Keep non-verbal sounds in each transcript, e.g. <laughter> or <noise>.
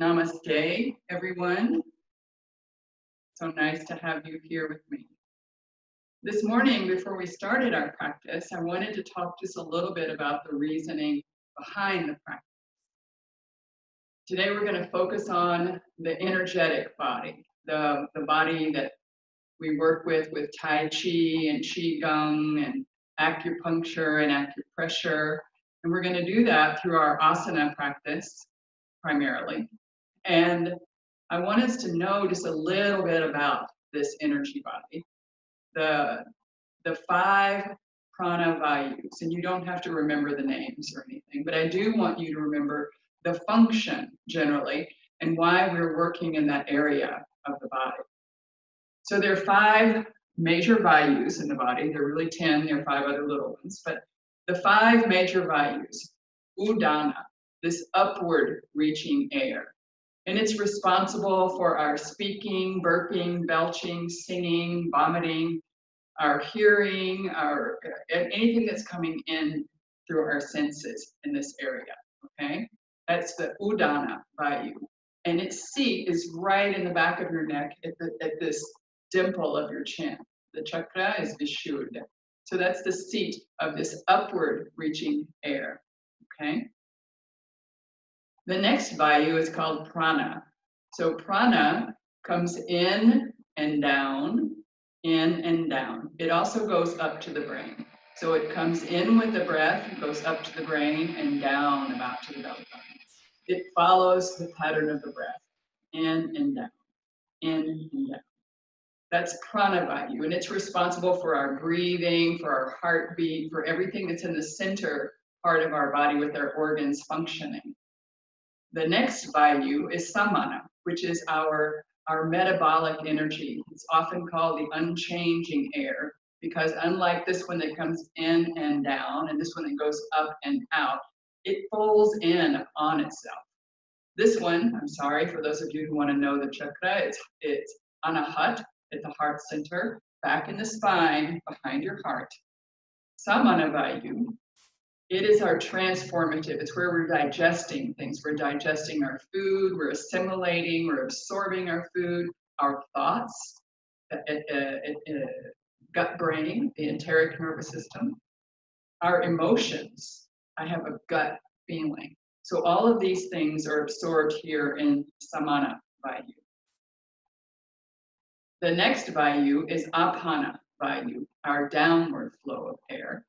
Namaste, everyone. So nice to have you here with me. This morning, before we started our practice, I wanted to talk just a little bit about the reasoning behind the practice. Today, we're going to focus on the energetic body, the, the body that we work with with Tai Chi and Qigong and acupuncture and acupressure. And we're going to do that through our asana practice primarily. And I want us to know just a little bit about this energy body. The, the five prana vayus, and you don't have to remember the names or anything, but I do want you to remember the function generally and why we're working in that area of the body. So there are five major vayus in the body. There are really 10, there are five other little ones, but the five major vayus, udana, this upward reaching air. And it's responsible for our speaking, burping, belching, singing, vomiting, our hearing, our anything that's coming in through our senses in this area. Okay, that's the udana vayu, and its seat is right in the back of your neck at, the, at this dimple of your chin. The chakra is vishuddha. So that's the seat of this upward reaching air. Okay. The next vayu is called prana. So prana comes in and down, in and down. It also goes up to the brain. So it comes in with the breath, goes up to the brain, and down about to the belly button. It follows the pattern of the breath, in and down, in and down. That's prana vayu, and it's responsible for our breathing, for our heartbeat, for everything that's in the center part of our body with our organs functioning. The next vayu is samana, which is our, our metabolic energy. It's often called the unchanging air because unlike this one that comes in and down and this one that goes up and out, it folds in on itself. This one, I'm sorry for those of you who want to know the chakra, it's, it's anahat at the heart center, back in the spine, behind your heart. Samana Vayu it is our transformative. It's where we're digesting things. We're digesting our food, we're assimilating, we're absorbing our food, our thoughts, uh, uh, uh, gut brain, the enteric nervous system, our emotions. I have a gut feeling. So all of these things are absorbed here in samana vayu. The next vayu is apana vayu, our downward flow of air.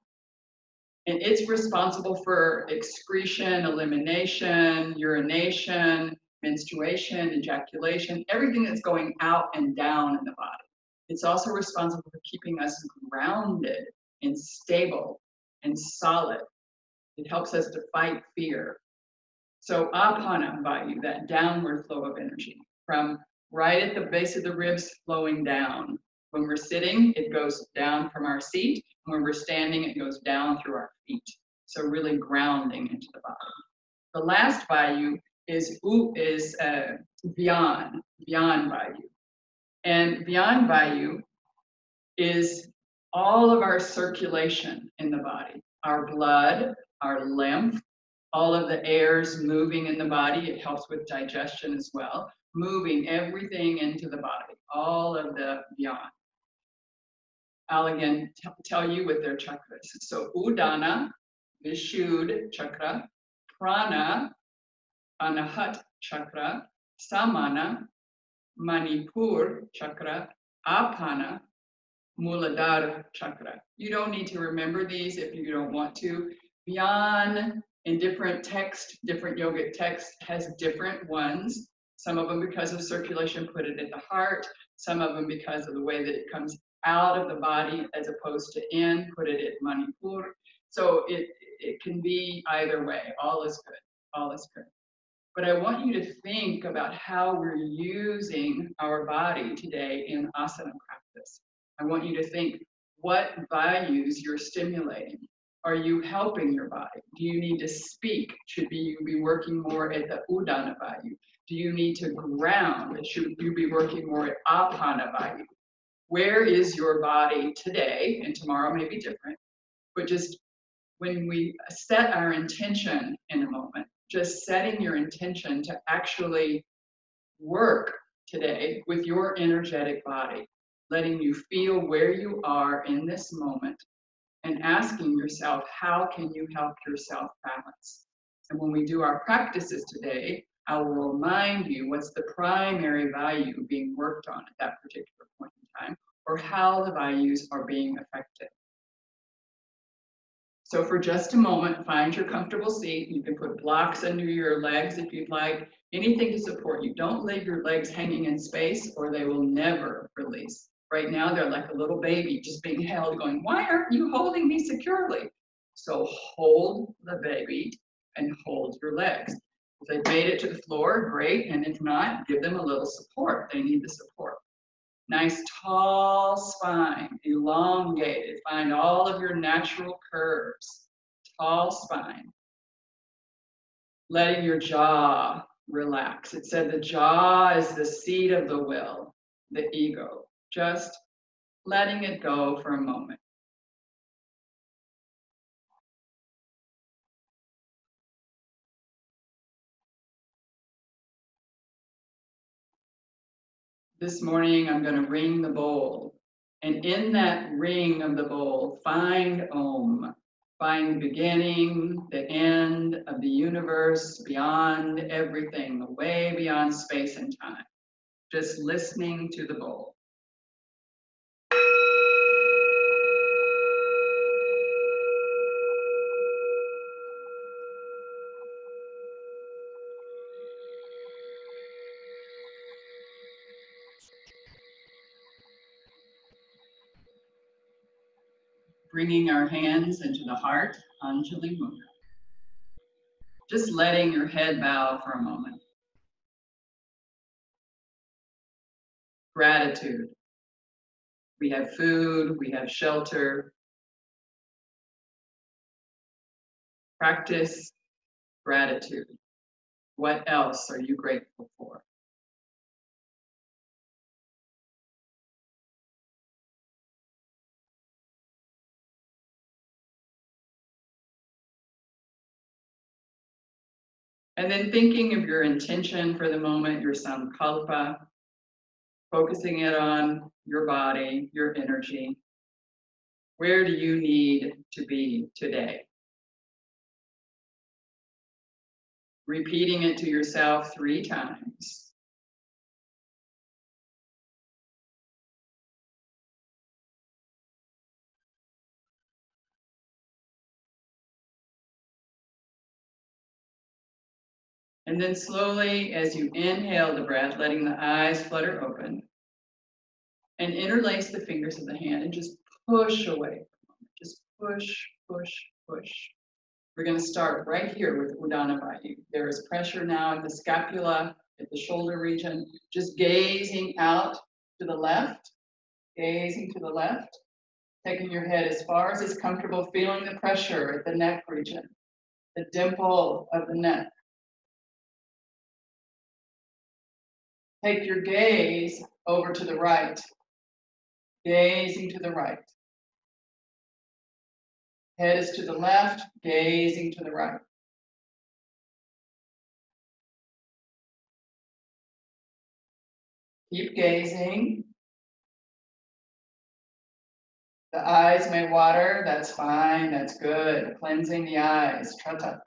And it's responsible for excretion, elimination, urination, menstruation, ejaculation, everything that's going out and down in the body. It's also responsible for keeping us grounded and stable and solid. It helps us to fight fear. So apana vayu, that downward flow of energy from right at the base of the ribs flowing down. When we're sitting, it goes down from our seat. When we're standing, it goes down through our feet. So really grounding into the body. The last vayu is is uh, Vyan, Vyan vayu. And Vyan vayu is all of our circulation in the body, our blood, our lymph, all of the airs moving in the body. It helps with digestion as well, moving everything into the body, all of the Vyan. I'll again tell you with their chakras. So Udana, Vishuddha chakra, Prana, Anahat chakra, Samana, Manipur chakra, Apana, Muladhara chakra. You don't need to remember these if you don't want to. Vyan in different text, different yogic text has different ones. Some of them because of circulation put it at the heart, some of them because of the way that it comes out of the body as opposed to in, put it at Manipur. So it, it can be either way. All is good. All is good. But I want you to think about how we're using our body today in asana practice. I want you to think what vayus you're stimulating. Are you helping your body? Do you need to speak? Should be, you be working more at the Udana Vayu? Do you need to ground? Should you be working more at Apana Vayu? Where is your body today? And tomorrow may be different, but just when we set our intention in a moment, just setting your intention to actually work today with your energetic body, letting you feel where you are in this moment and asking yourself, how can you help yourself balance? And when we do our practices today, I will remind you what's the primary vayu being worked on at that particular point in time, or how the vayus are being affected. So for just a moment, find your comfortable seat. You can put blocks under your legs if you'd like, anything to support you. Don't leave your legs hanging in space or they will never release. Right now, they're like a little baby just being held, going, why aren't you holding me securely? So hold the baby and hold your legs. If they've made it to the floor, great. And if not, give them a little support. They need the support. Nice tall spine, elongated. Find all of your natural curves. Tall spine. Letting your jaw relax. It said the jaw is the seat of the will, the ego. Just letting it go for a moment. This morning I'm going to ring the bowl. And in that ring of the bowl, find Om. Find the beginning, the end of the universe, beyond everything, way beyond space and time. Just listening to the bowl. Bringing our hands into the heart, Anjali Mudra. Just letting your head bow for a moment. Gratitude. We have food, we have shelter. Practice gratitude. What else are you grateful for? And then thinking of your intention for the moment, your sankalpa, focusing it on your body, your energy. Where do you need to be today? Repeating it to yourself three times. And then slowly, as you inhale the breath, letting the eyes flutter open, and interlace the fingers of the hand and just push away. Just push, push, push. We're going to start right here with Udana Vayu. There is pressure now at the scapula, at the shoulder region, just gazing out to the left, gazing to the left, taking your head as far as is comfortable, feeling the pressure at the neck region, the dimple of the neck. Take your gaze over to the right, gazing to the right. Head is to the left, gazing to the right. Keep gazing. The eyes may water, that's fine, that's good. Cleansing the eyes, tratak.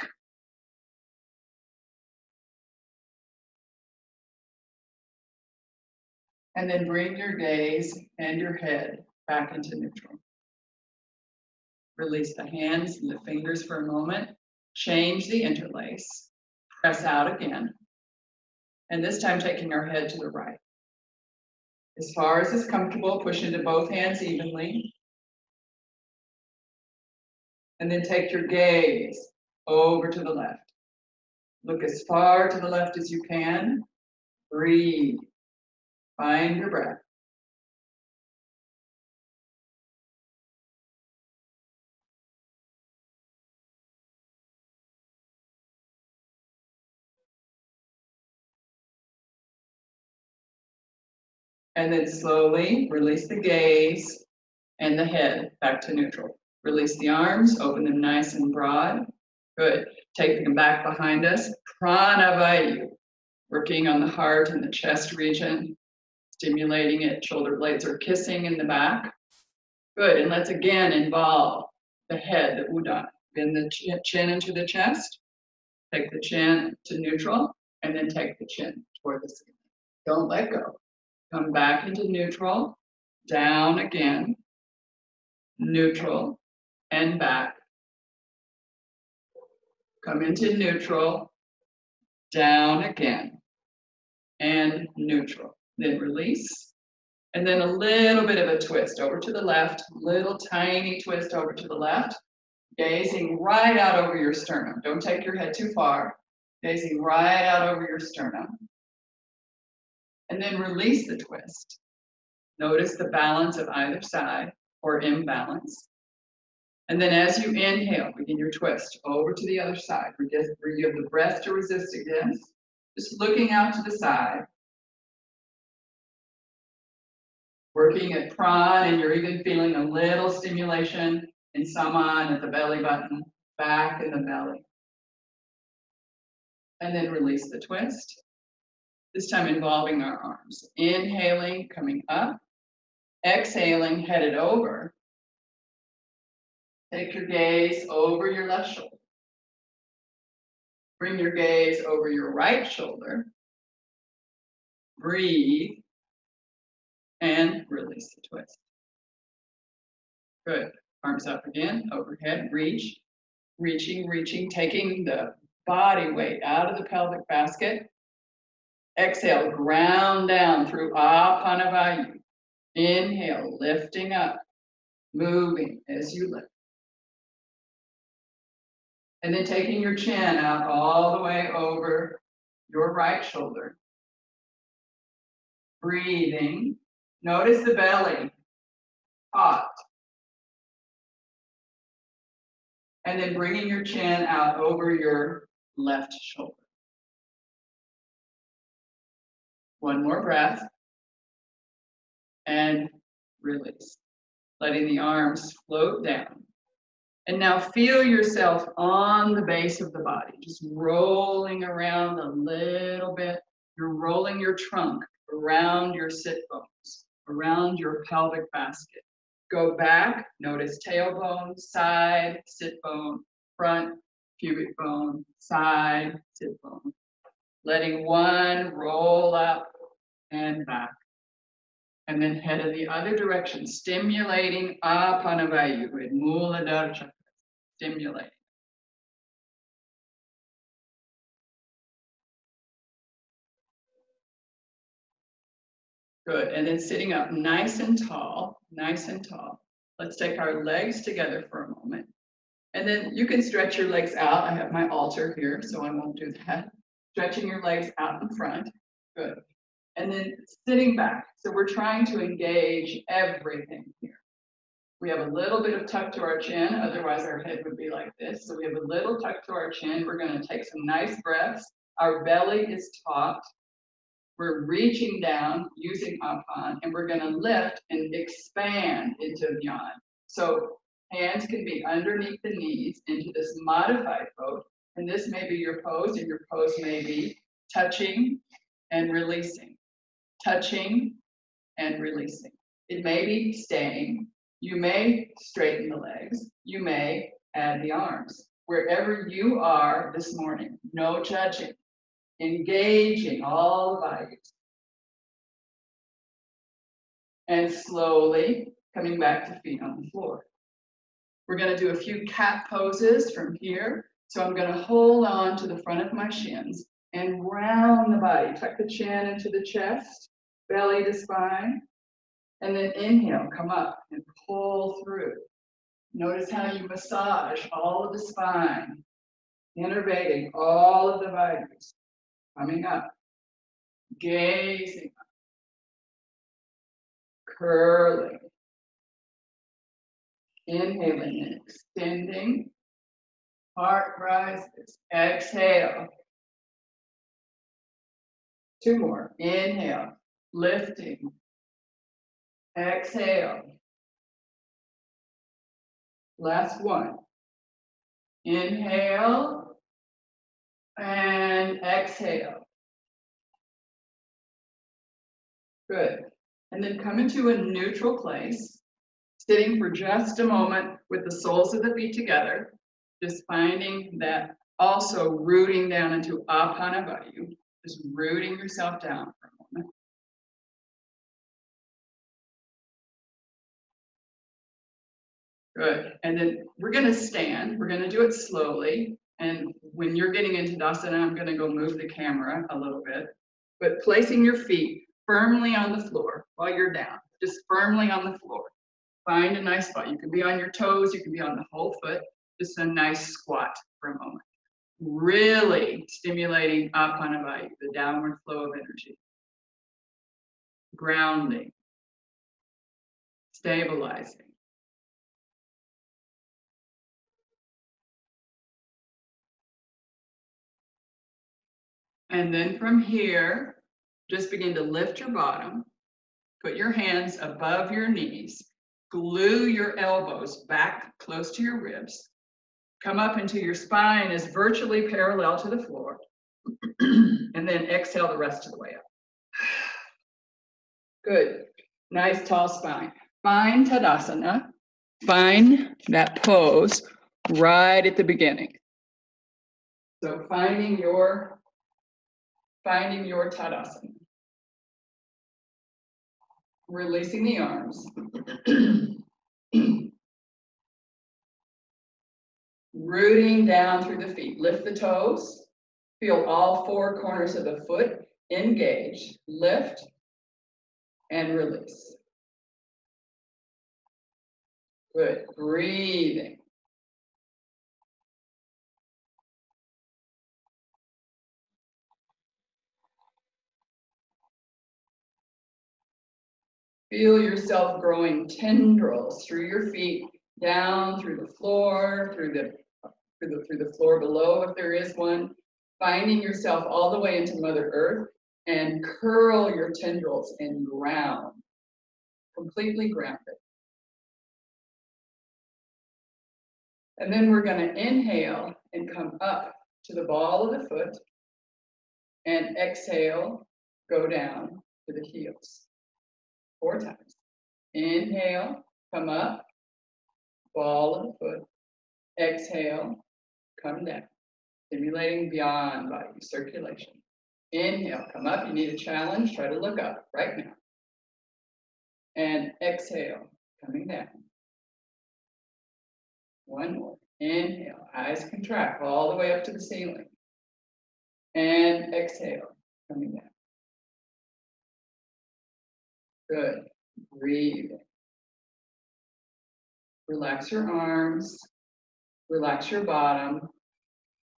And then bring your gaze and your head back into neutral. Release the hands and the fingers for a moment. Change the interlace. Press out again. And this time taking our head to the right. As far as is comfortable, push into both hands evenly. And then take your gaze over to the left. Look as far to the left as you can. Breathe. Find your breath. And then slowly release the gaze and the head back to neutral. Release the arms, open them nice and broad. Good. Take them back behind us. Pranavayu. Working on the heart and the chest region, stimulating it. Shoulder blades are kissing in the back. Good. And let's again involve the head, the udana. Bend the chin into the chest. Take the chin to neutral and then take the chin toward the ceiling. Don't let go. Come back into neutral, down again, neutral, and back. Come into neutral, down again, and neutral. Then release. And then a little bit of a twist over to the left, little tiny twist over to the left, gazing right out over your sternum. Don't take your head too far, gazing right out over your sternum. And then release the twist. Notice the balance of either side or imbalance. And then as you inhale, begin your twist over to the other side. Where you have the breath to resist against. Just looking out to the side. Working at pran, and you're even feeling a little stimulation in saman at the belly button, back in the belly. And then release the twist. This time involving our arms. Inhaling, coming up. Exhaling, headed over. Take your gaze over your left shoulder. Bring your gaze over your right shoulder. Breathe and release the twist. Good. Arms up again, overhead, reach, reaching, reaching, taking the body weight out of the pelvic basket. Exhale, ground down through Apanavayu. Inhale, lifting up, moving as you lift. And then taking your chin out all the way over your right shoulder. Breathing. Notice the belly, hot. And then bringing your chin out over your left shoulder. One more breath. And release. Letting the arms float down. And now feel yourself on the base of the body, just rolling around a little bit. You're rolling your trunk around your sit bones, around your pelvic basket. Go back, notice tailbone, side, sit bone, front, pubic bone, side, sit bone. Letting one roll up and back. And then head in the other direction, stimulating apanavayu with chakra stimulate. Good, and then sitting up nice and tall, nice and tall. Let's take our legs together for a moment. And then you can stretch your legs out. I have my altar here, so I won't do that. Stretching your legs out in front, good. And then sitting back. So we're trying to engage everything here. We have a little bit of tuck to our chin, otherwise our head would be like this. So we have a little tuck to our chin. We're going to take some nice breaths. Our belly is taut. We're reaching down using apan, and we're going to lift and expand into Vyan. So hands can be underneath the knees into this modified pose. And this may be your pose, and your pose may be touching and releasing, touching and releasing. It may be staying, you may straighten the legs. You may add the arms. Wherever you are this morning, no judging, engaging all the bodies. And slowly coming back to feet on the floor. We're going to do a few cat poses from here. So I'm going to hold on to the front of my shins and round the body. Tuck the chin into the chest, belly to spine. And then inhale, come up and pull through. Notice how you massage all of the spine, innervating all of the vitals. Coming up, gazing up, curling, inhaling and extending. Heart rises. Exhale. Two more. Inhale, lifting, Exhale. Last one. Inhale and exhale. Good. And then come into a neutral place, sitting for just a moment with the soles of the feet together, just finding that also rooting down into Apana Vayu, just rooting yourself down for a moment. Good. And then we're going to stand. We're going to do it slowly. And when you're getting into Dasana, I'm going to go move the camera a little bit. But placing your feet firmly on the floor while you're down, just firmly on the floor. Find a nice spot. You can be on your toes, you can be on the whole foot, just a nice squat for a moment. Really stimulating Apanavayu, the downward flow of energy. Grounding, stabilizing. And then from here, just begin to lift your bottom, put your hands above your knees, glue your elbows back close to your ribs, come up until your spine is virtually parallel to the floor, <clears throat> and then exhale the rest of the way up. <sighs> Good. Nice tall spine. Find Tadasana. Find that pose right at the beginning. So finding your finding your Tadasana. Releasing the arms. Rooting down through the feet. Lift the toes. Feel all four corners of the foot engage. Lift and release. Good. Breathing. Feel yourself growing tendrils through your feet, down through the floor, through the through the through the floor below if there is one, finding yourself all the way into Mother Earth and curl your tendrils and ground, completely grounded. And then we're going to inhale and come up to the ball of the foot and exhale, go down to the heels four times. Inhale, come up, ball of the foot. Exhale, come down, stimulating Vyan body circulation. Inhale, come up. You need a challenge. Try to look up right now. And exhale, coming down. One more. Inhale, eyes contract all the way up to the ceiling. And exhale, coming down. Good. Breathe. Relax your arms. Relax your bottom.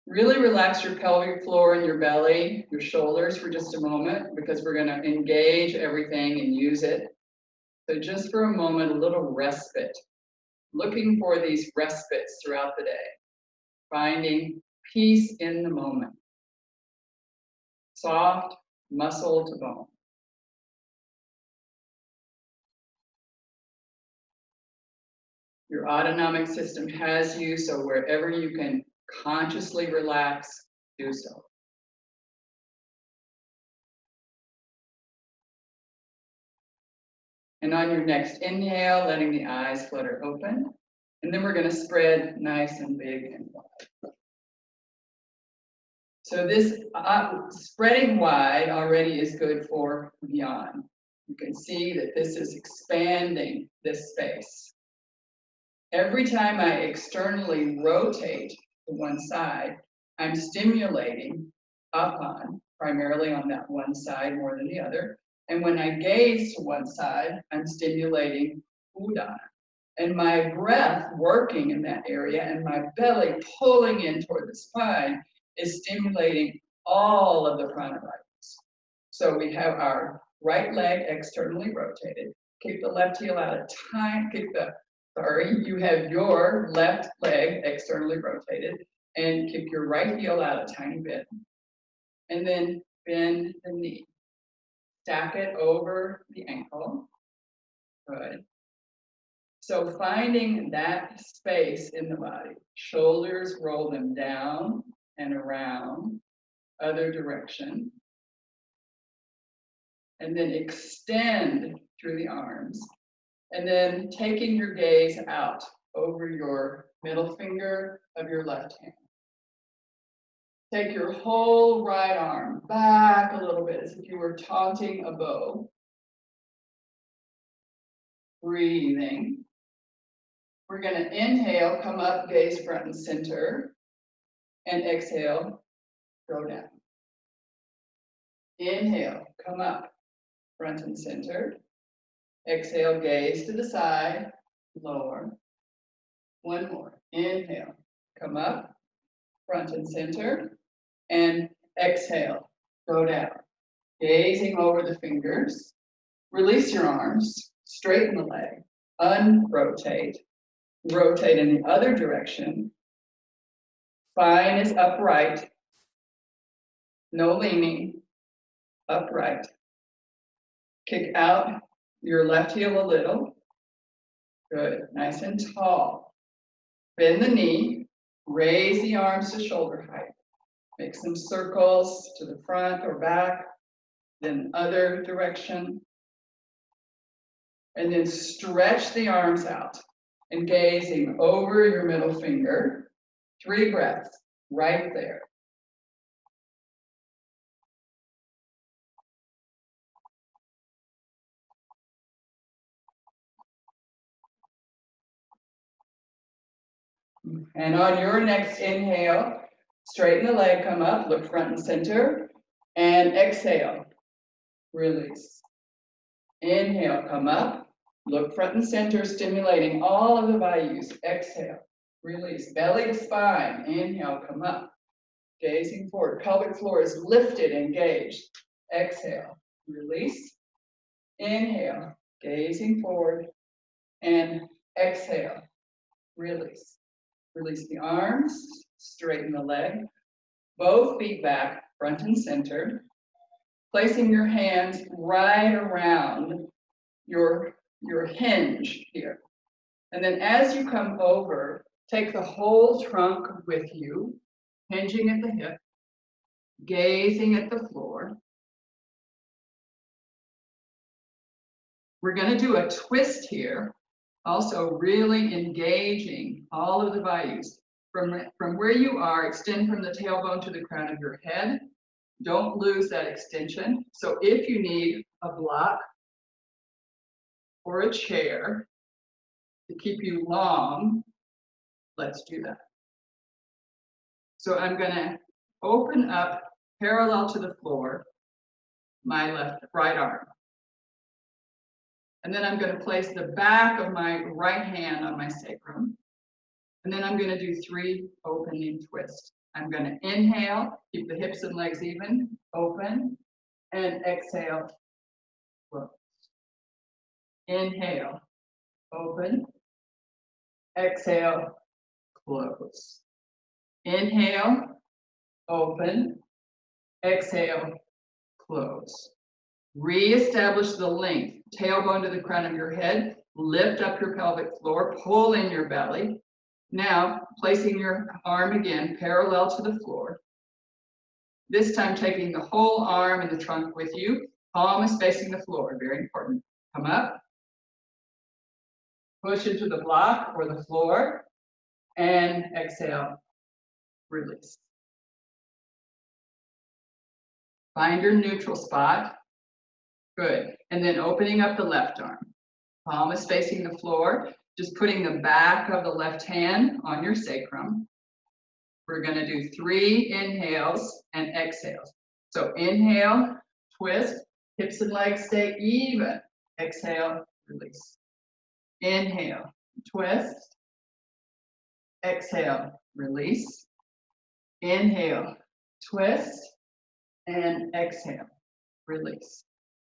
Really relax your pelvic floor and your belly, your shoulders for just a moment because we're going to engage everything and use it. So just for a moment, a little respite. Looking for these respites throughout the day. Finding peace in the moment. Soft muscle to bone. Your autonomic system has you, so wherever you can consciously relax, do so. And on your next inhale, letting the eyes flutter open. And then we're going to spread nice and big and wide. So this uh, spreading wide already is good for Vyan. You can see that this is expanding this space. Every time I externally rotate to one side, I'm stimulating apan, primarily on that one side more than the other. And when I gaze to one side, I'm stimulating Udana. And my breath working in that area and my belly pulling in toward the spine is stimulating all of the pranavayus. So we have our right leg externally rotated. Keep the left heel out of time, kick the sorry, you have your left leg externally rotated and kick your right heel out a tiny bit. And then bend the knee. Stack it over the ankle. Good. So finding that space in the body, shoulders roll them down and around, other direction. And then extend through the arms. And then taking your gaze out over your middle finger of your left hand. Take your whole right arm back a little bit as if you were taunting a bow. Breathing. We're going to inhale, come up, gaze front and center, and exhale, go down. Inhale, come up, front and center. Exhale, gaze to the side, lower. One more. Inhale, come up, front and center, and exhale, go down. Gazing over the fingers. Release your arms, straighten the leg, unrotate, rotate in the other direction. Spine is upright, no leaning, upright. Kick out your left heel a little. Good, nice and tall. Bend the knee, raise the arms to shoulder height. Make some circles to the front or back, then other direction. And then stretch the arms out and gazing over your middle finger. Three breaths right there. And on your next inhale, straighten the leg, come up, look front and center, and exhale, release. Inhale, come up, look front and center, stimulating all of the vayus. Exhale, release. Belly to spine, inhale, come up, gazing forward. Pelvic floor is lifted, engaged. Exhale, release. Inhale, gazing forward, and exhale, release. Release the arms, straighten the leg, both feet back, front and center. Placing your hands right around your, your hinge here. And then as you come over, take the whole trunk with you, hinging at the hip, gazing at the floor. We're going to do a twist here also really engaging all of the vayus. From, from where you are, extend from the tailbone to the crown of your head. Don't lose that extension. So if you need a block or a chair to keep you long, let's do that. So I'm going to open up parallel to the floor my left right arm. And then I'm going to place the back of my right hand on my sacrum. And then I'm going to do three opening twists. I'm going to inhale, keep the hips and legs even, open, and exhale, close. Inhale, open, exhale, close. Inhale, open, exhale, close. Re-establish the length, tailbone to the crown of your head, lift up your pelvic floor, pull in your belly. Now, placing your arm again parallel to the floor. This time taking the whole arm and the trunk with you. Palm is facing the floor, very important. Come up. Push into the block or the floor. And exhale, release. Find your neutral spot. Good. And then opening up the left arm. Palm is facing the floor. Just putting the back of the left hand on your sacrum. We're going to do three inhales and exhales. So inhale, twist, hips and legs stay even. Exhale, release. Inhale, twist. Exhale, release. Inhale, twist, and exhale, release.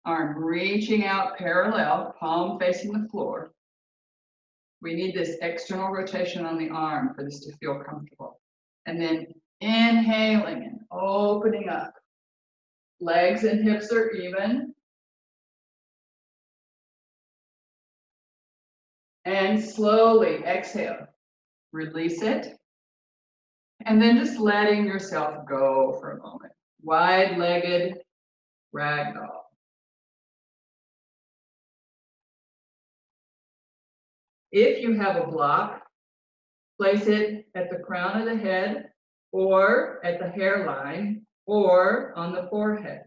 Arm reaching out parallel, palm facing the floor. We need this external rotation on the arm for this to feel comfortable. And then inhaling and opening up. Legs and hips are even. And slowly exhale. Release it. And then just letting yourself go for a moment. Wide-legged ragdoll. If you have a block, place it at the crown of the head or at the hairline or on the forehead.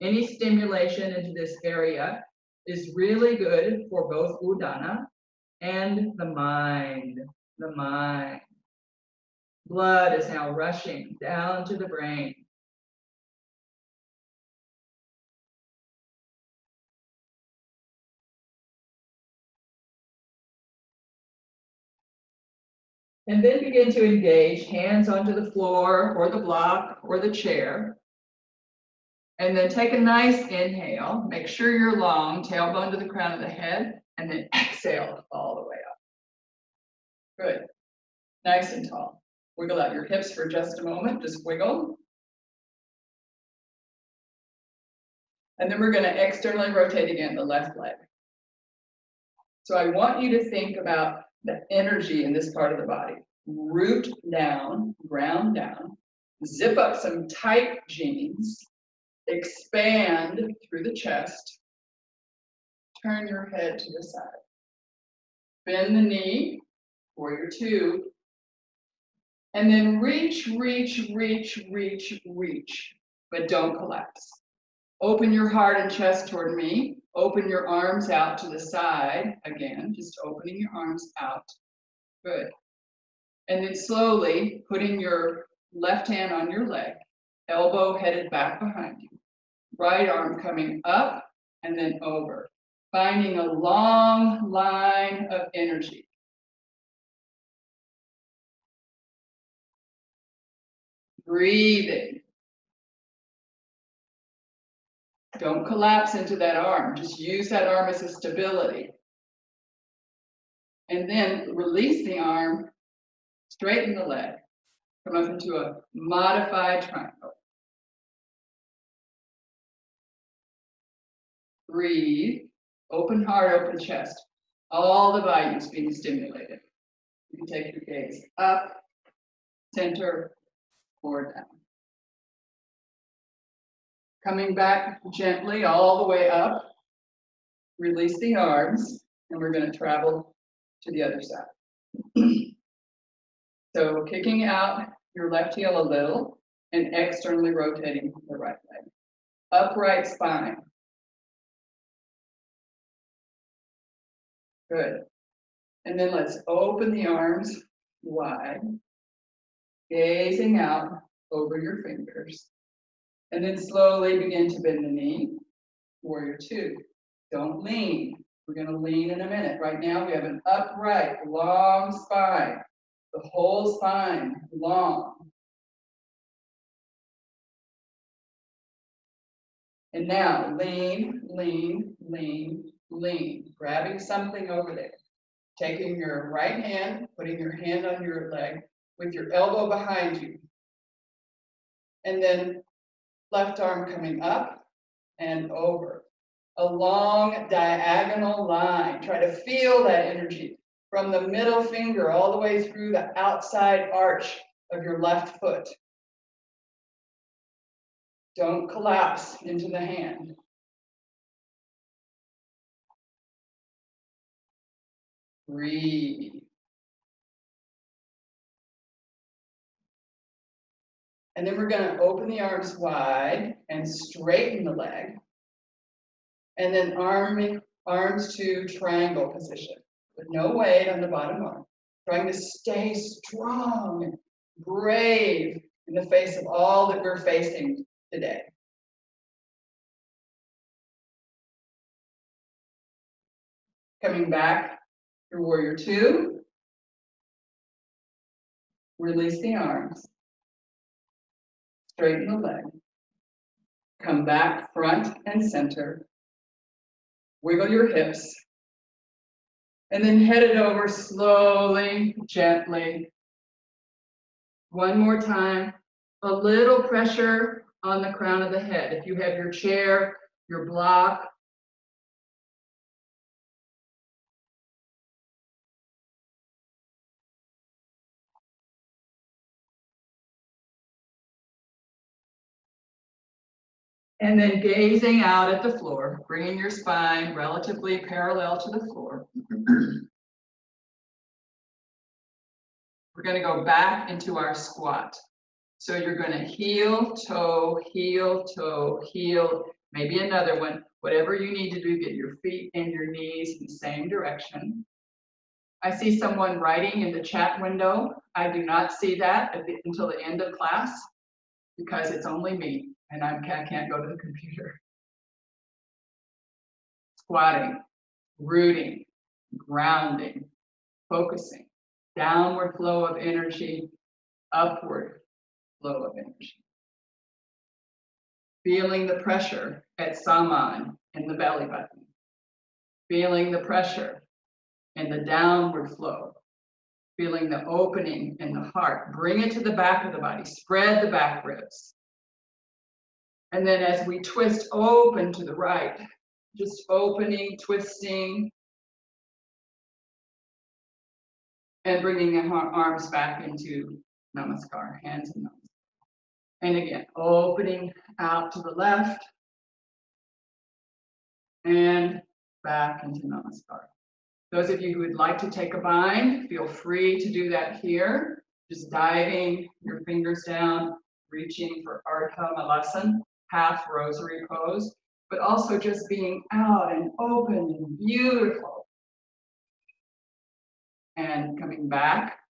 Any stimulation into this area is really good for both Udana and the mind. The mind. Blood is now rushing down to the brain. And then begin to engage hands onto the floor or the block or the chair. And then take a nice inhale. Make sure you're long, tailbone to the crown of the head, and then exhale all the way up. Good. Nice and tall. Wiggle out your hips for just a moment. Just wiggle. And then we're going to externally rotate again the left leg. So I want you to think about the energy in this part of the body. Root down, ground down, zip up some tight jeans, expand through the chest, turn your head to the side. Bend the knee, warrior two, and then reach, reach, reach, reach, reach, but don't collapse. Open your heart and chest toward me. Open your arms out to the side. Again, just opening your arms out. Good. And then slowly putting your left hand on your leg, elbow headed back behind you. Right arm coming up and then over. Finding a long line of energy. Breathing. Don't collapse into that arm. Just use that arm as a stability. And then release the arm, straighten the leg, come up into a modified triangle. Breathe, open heart, open chest. All the vayus being stimulated. You can take your gaze up, center, or down. Coming back gently all the way up. Release the arms, and we're going to travel to the other side. so kicking out your left heel a little and externally rotating the right leg. Upright spine. Good. And then let's open the arms wide, gazing out over your fingers. And then slowly begin to bend the knee. Warrior two. Don't lean. We're going to lean in a minute. Right now we have an upright, long spine. The whole spine long. And now lean, lean, lean, lean. Grabbing something over there. Taking your right hand, putting your hand on your leg with your elbow behind you. And then left arm coming up and over. A long diagonal line. Try to feel that energy from the middle finger all the way through the outside arch of your left foot. Don't collapse into the hand. Breathe. And then we're going to open the arms wide and straighten the leg. And then arm, arms to triangle position with no weight on the bottom arm. Trying to stay strong, brave in the face of all that we're facing today. Coming back to warrior two. Release the arms. Straighten the leg. Come back front and center. Wiggle your hips. And then head it over slowly, gently. One more time. A little pressure on the crown of the head. If you have your chair, your block, And then gazing out at the floor, bringing your spine relatively parallel to the floor. We're going to go back into our squat. So you're going to heel, toe, heel, toe, heel, maybe another one, whatever you need to do, get your feet and your knees in the same direction. I see someone writing in the chat window. I do not see that the, until the end of class because it's only me and I can't, can't go to the computer. Squatting, rooting, grounding, focusing, downward flow of energy, upward flow of energy. Feeling the pressure at Saman in the belly button. Feeling the pressure and the downward flow. Feeling the opening in the heart. Bring it to the back of the body. Spread the back ribs. And then as we twist open to the right, just opening, twisting, and bringing the arms back into namaskar, hands and namaskar. And again, opening out to the left and back into namaskar. Those of you who would like to take a bind, feel free to do that here. Just diving your fingers down, reaching for Ardha Malasana half rosary pose, but also just being out and open and beautiful. And coming back.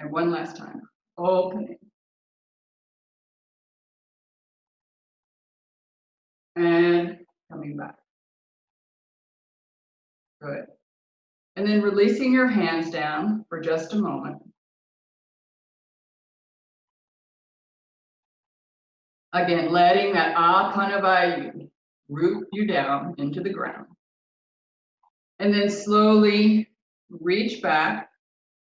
And one last time, opening. And coming back. Good. And then releasing your hands down for just a moment. Again, letting that Apanavayu root you down into the ground. And then slowly reach back.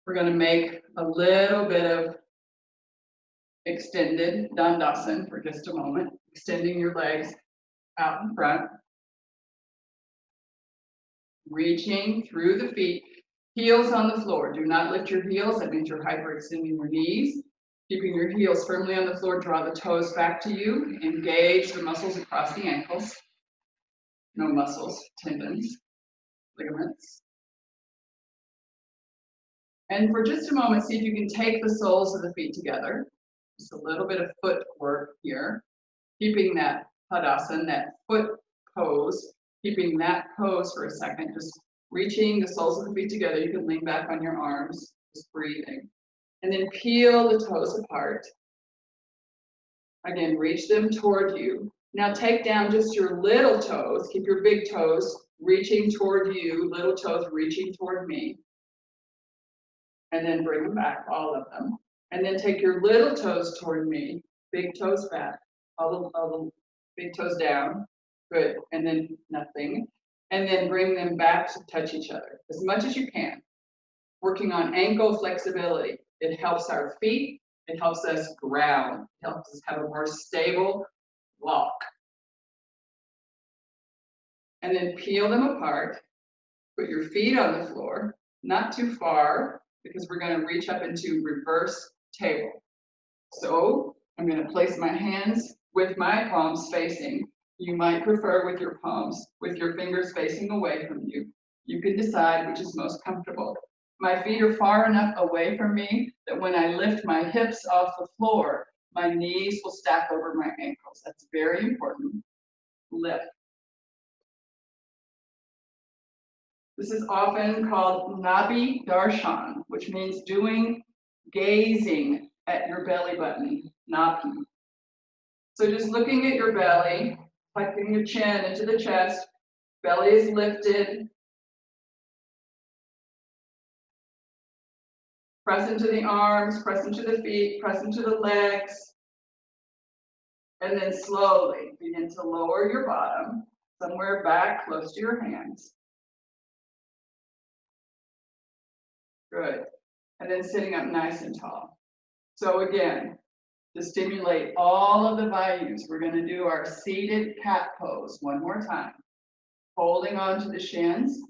We're going to make a little bit of extended Dandasana for just a moment, extending your legs out in front. Reaching through the feet, heels on the floor. Do not lift your heels, that means you're hyperextending your knees. Keeping your heels firmly on the floor, draw the toes back to you. Engage the muscles across the ankles. No muscles, tendons, ligaments. And for just a moment, see if you can take the soles of the feet together. Just a little bit of foot work here. Keeping that Tadasana, that foot pose, keeping that pose for a second, just reaching the soles of the feet together. You can lean back on your arms, just breathing and then peel the toes apart. Again, reach them toward you. Now take down just your little toes. Keep your big toes reaching toward you, little toes reaching toward me. And then bring them back, all of them. And then take your little toes toward me, big toes back, all the, all the big toes down. Good. And then nothing. And then bring them back to touch each other as much as you can. Working on ankle flexibility. It helps our feet. It helps us ground. It helps us have a more stable walk. And then peel them apart. Put your feet on the floor, not too far, because we're going to reach up into reverse table. So I'm going to place my hands with my palms facing. You might prefer with your palms, with your fingers facing away from you. You can decide which is most comfortable. My feet are far enough away from me that when I lift my hips off the floor, my knees will stack over my ankles. That's very important. Lift. This is often called Nabi Darshan, which means doing gazing at your belly button, Nabi. So just looking at your belly, tucking your chin into the chest, belly is lifted, Press into the arms, press into the feet, press into the legs. And then slowly begin to lower your bottom somewhere back close to your hands. Good. And then sitting up nice and tall. So again, to stimulate all of the vayus, we're going to do our seated cat pose one more time. Holding on to the shins,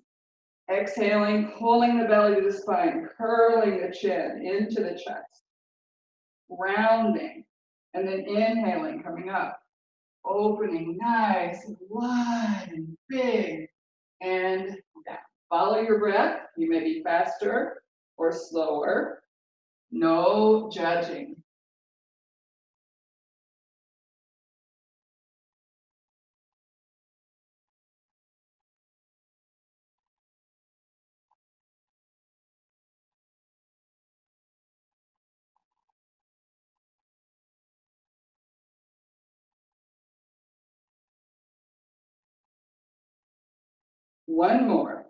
Exhaling, pulling the belly to the spine, curling the chin into the chest, rounding, and then inhaling, coming up. Opening nice and wide and big and down. Follow your breath. You may be faster or slower. No judging. One more.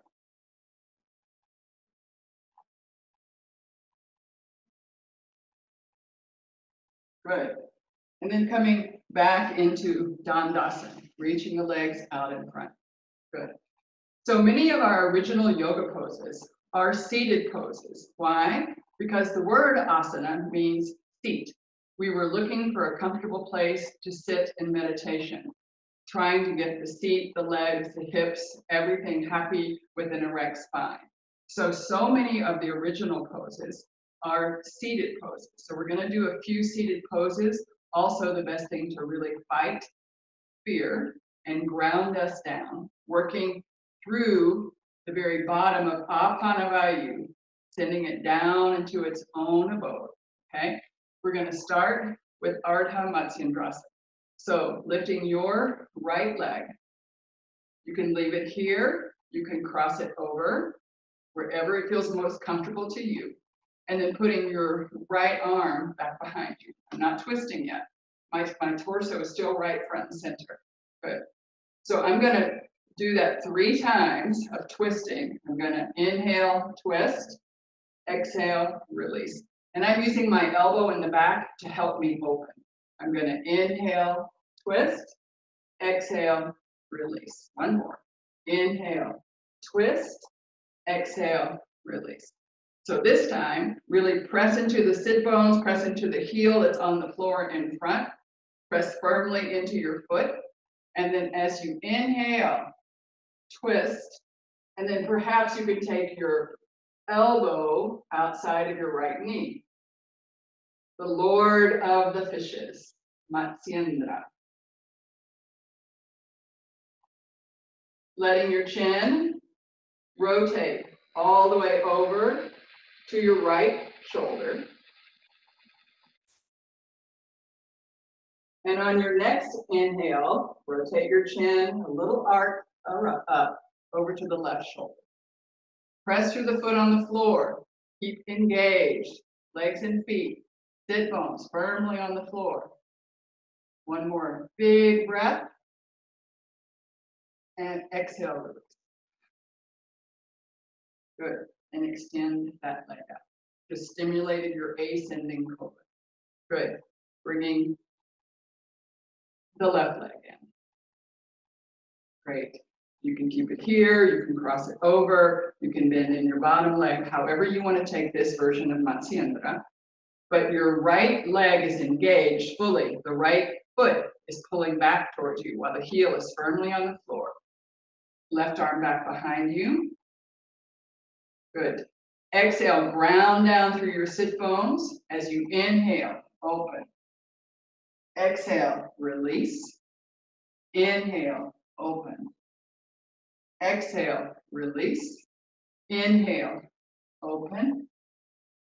Good. And then coming back into Dandasana, reaching the legs out in front. Good. So many of our original yoga poses are seated poses. Why? Because the word asana means seat. We were looking for a comfortable place to sit in meditation trying to get the seat, the legs, the hips, everything happy with an erect spine. So, so many of the original poses are seated poses. So we're gonna do a few seated poses. Also the best thing to really fight fear and ground us down, working through the very bottom of Apanavayu, sending it down into its own abode, okay? We're gonna start with Ardha Matsyendrasana. So lifting your right leg. You can leave it here. You can cross it over wherever it feels most comfortable to you. And then putting your right arm back behind you. I'm not twisting yet. My, my torso is still right front and center. Good. So I'm going to do that three times of twisting. I'm going to inhale, twist, exhale, release. And I'm using my elbow in the back to help me open. I'm going to inhale, twist, exhale, release. One more. Inhale, twist, exhale, release. So this time, really press into the sit bones, press into the heel that's on the floor in front, press firmly into your foot. And then as you inhale, twist, and then perhaps you can take your elbow outside of your right knee. The Lord of the Fishes. Matsyendra. Letting your chin rotate all the way over to your right shoulder. And on your next inhale, rotate your chin a little arc up over to the left shoulder. Press through the foot on the floor. Keep engaged, legs and feet, sit bones firmly on the floor. One more big breath. And exhale, release. Good. And extend that leg out. Just stimulated your ascending colon. Good. Bringing the left leg in. Great. You can keep it here, you can cross it over, you can bend in your bottom leg, however you want to take this version of Matsyendra. But your right leg is engaged fully. The right foot is pulling back towards you while the heel is firmly on the floor. Left arm back behind you. Good. Exhale, ground down through your sit bones as you inhale, open. Exhale, release. Inhale, open. Exhale, release. Inhale, open.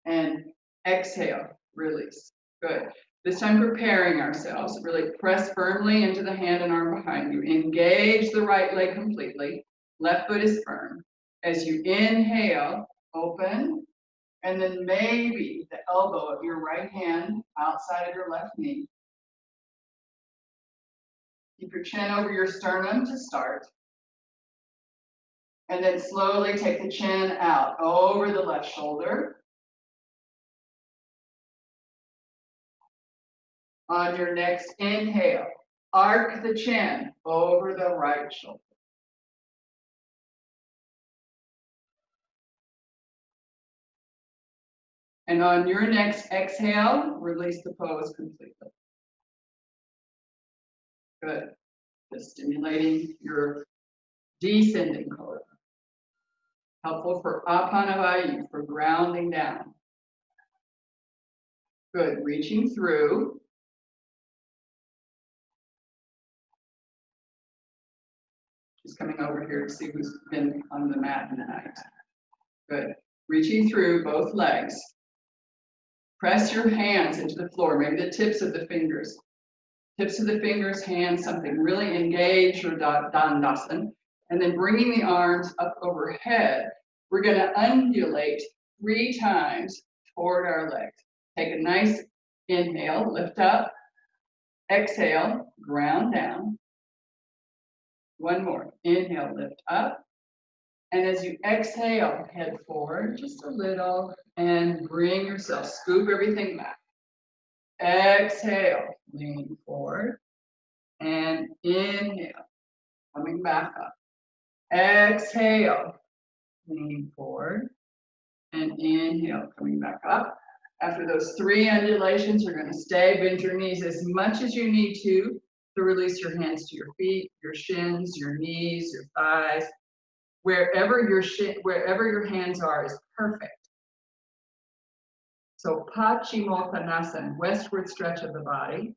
And exhale, release. Good. This time preparing ourselves, really press firmly into the hand and arm behind you. Engage the right leg completely. Left foot is firm. As you inhale, open, and then maybe the elbow of your right hand outside of your left knee. Keep your chin over your sternum to start. And then slowly take the chin out over the left shoulder. On your next inhale, arc the chin over the right shoulder. And on your next exhale, release the pose completely. Good. Just stimulating your descending colon. Helpful for apanavayu, for grounding down. Good. Reaching through Coming over here to see who's been on the mat tonight. Good. Reaching through both legs. Press your hands into the floor, maybe the tips of the fingers. Tips of the fingers, hands, something. Really engage your Dandasana. And then bringing the arms up overhead, we're going to undulate three times toward our legs. Take a nice inhale, lift up. Exhale, ground down. One more. Inhale, lift up. And as you exhale, head forward just a little and bring yourself, scoop everything back. Exhale, leaning forward and inhale, coming back up. Exhale, leaning forward and inhale, coming back up. After those three undulations, you're going to stay, bend your knees as much as you need to to release your hands to your feet, your shins, your knees, your thighs. Wherever your shin, wherever your hands are is perfect. So Paschimottanasana, westward stretch of the body.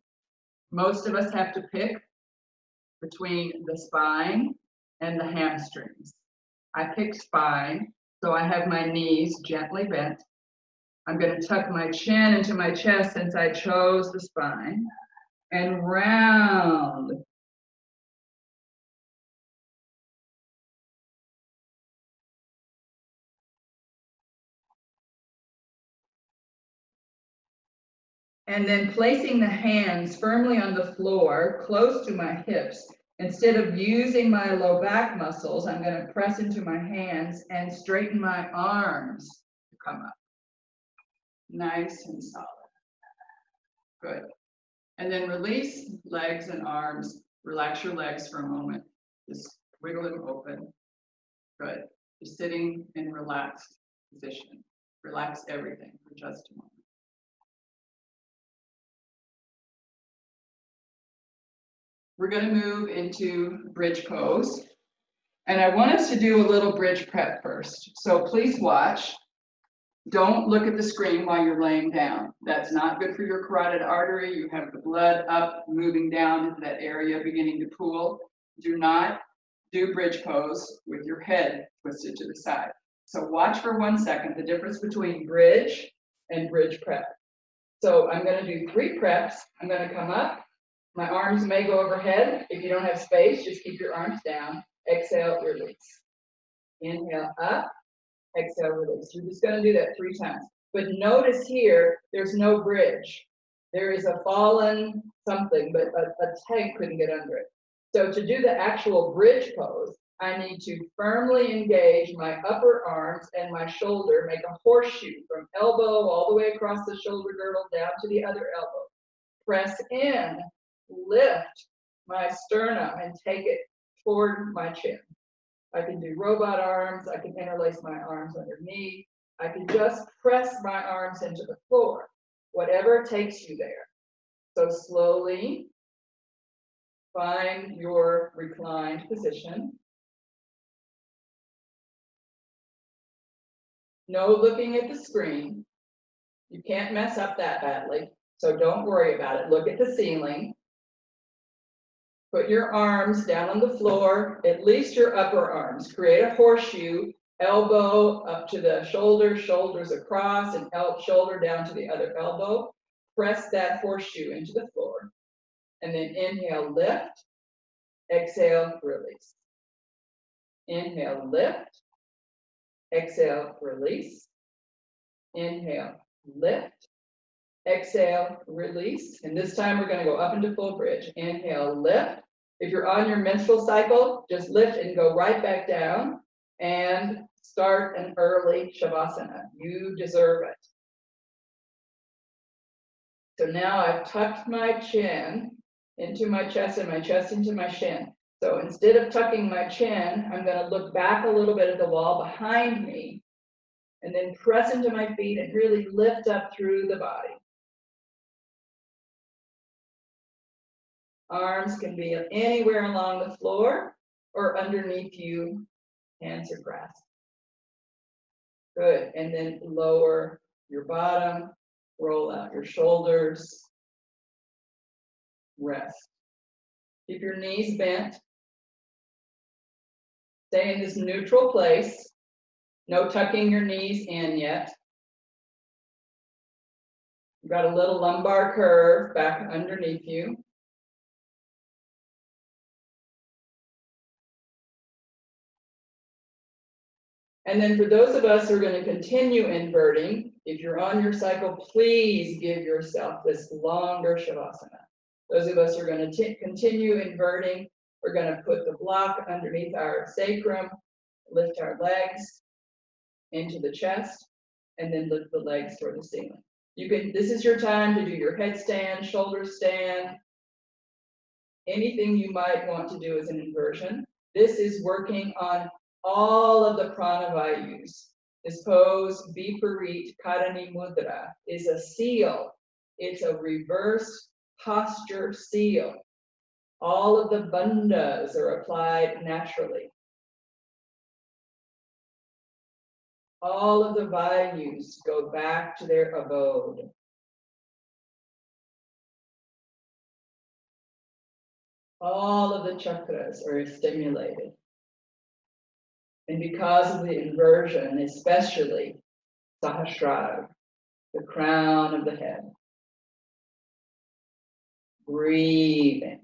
Most of us have to pick between the spine and the hamstrings. I pick spine, so I have my knees gently bent. I'm going to tuck my chin into my chest since I chose the spine and round. And then placing the hands firmly on the floor, close to my hips. Instead of using my low back muscles, I'm going to press into my hands and straighten my arms to come up. Nice and solid. Good. And then release legs and arms. Relax your legs for a moment. Just wiggle them open. Good. Just sitting in relaxed position. Relax everything for just a moment. We're going to move into bridge pose. And I want us to do a little bridge prep first. So please watch. Don't look at the screen while you're laying down. That's not good for your carotid artery. You have the blood up, moving down into that area, beginning to pool. Do not do bridge pose with your head twisted to the side. So watch for one second the difference between bridge and bridge prep. So I'm going to do three preps. I'm going to come up. My arms may go overhead. If you don't have space, just keep your arms down. Exhale, release. Inhale up, exhale, release. You're just going to do that three times. But notice here, there's no bridge. There is a fallen something, but a, a tank couldn't get under it. So to do the actual bridge pose, I need to firmly engage my upper arms and my shoulder, make a horseshoe from elbow all the way across the shoulder girdle down to the other elbow. Press in, lift my sternum and take it toward my chin. I can do robot arms. I can interlace my arms underneath. I can just press my arms into the floor, whatever takes you there. So slowly find your reclined position. No looking at the screen. You can't mess up that badly, so don't worry about it. Look at the ceiling. Put your arms down on the floor, at least your upper arms. Create a horseshoe, elbow up to the shoulder, shoulders across, and shoulder down to the other elbow. Press that horseshoe into the floor. And then inhale, lift. Exhale, release. Inhale, lift. Exhale, release. Inhale, lift. Exhale, release. And this time we're going to go up into full bridge. Inhale, lift. If you're on your menstrual cycle, just lift and go right back down and start an early Shavasana. You deserve it. So now I've tucked my chin into my chest and my chest into my shin. So instead of tucking my chin, I'm going to look back a little bit at the wall behind me and then press into my feet and really lift up through the body. Arms can be anywhere along the floor or underneath you, hands are grasped. Good, and then lower your bottom, roll out your shoulders, rest. Keep your knees bent. Stay in this neutral place. No tucking your knees in yet. You've got a little lumbar curve back underneath you. And then for those of us who are going to continue inverting, if you're on your cycle, please give yourself this longer Shavasana. Those of us who are going to continue inverting, we're going to put the block underneath our sacrum, lift our legs into the chest, and then lift the legs toward the ceiling. You can, this is your time to do your headstand, shoulder stand, anything you might want to do as an inversion. This is working on all of the pranavayus. This pose, Viparit Karani Mudra, is a seal. It's a reverse posture seal. All of the bandhas are applied naturally. All of the vayus go back to their abode. All of the chakras are stimulated. And because of the inversion, especially Sahasrara, the crown of the head, breathing.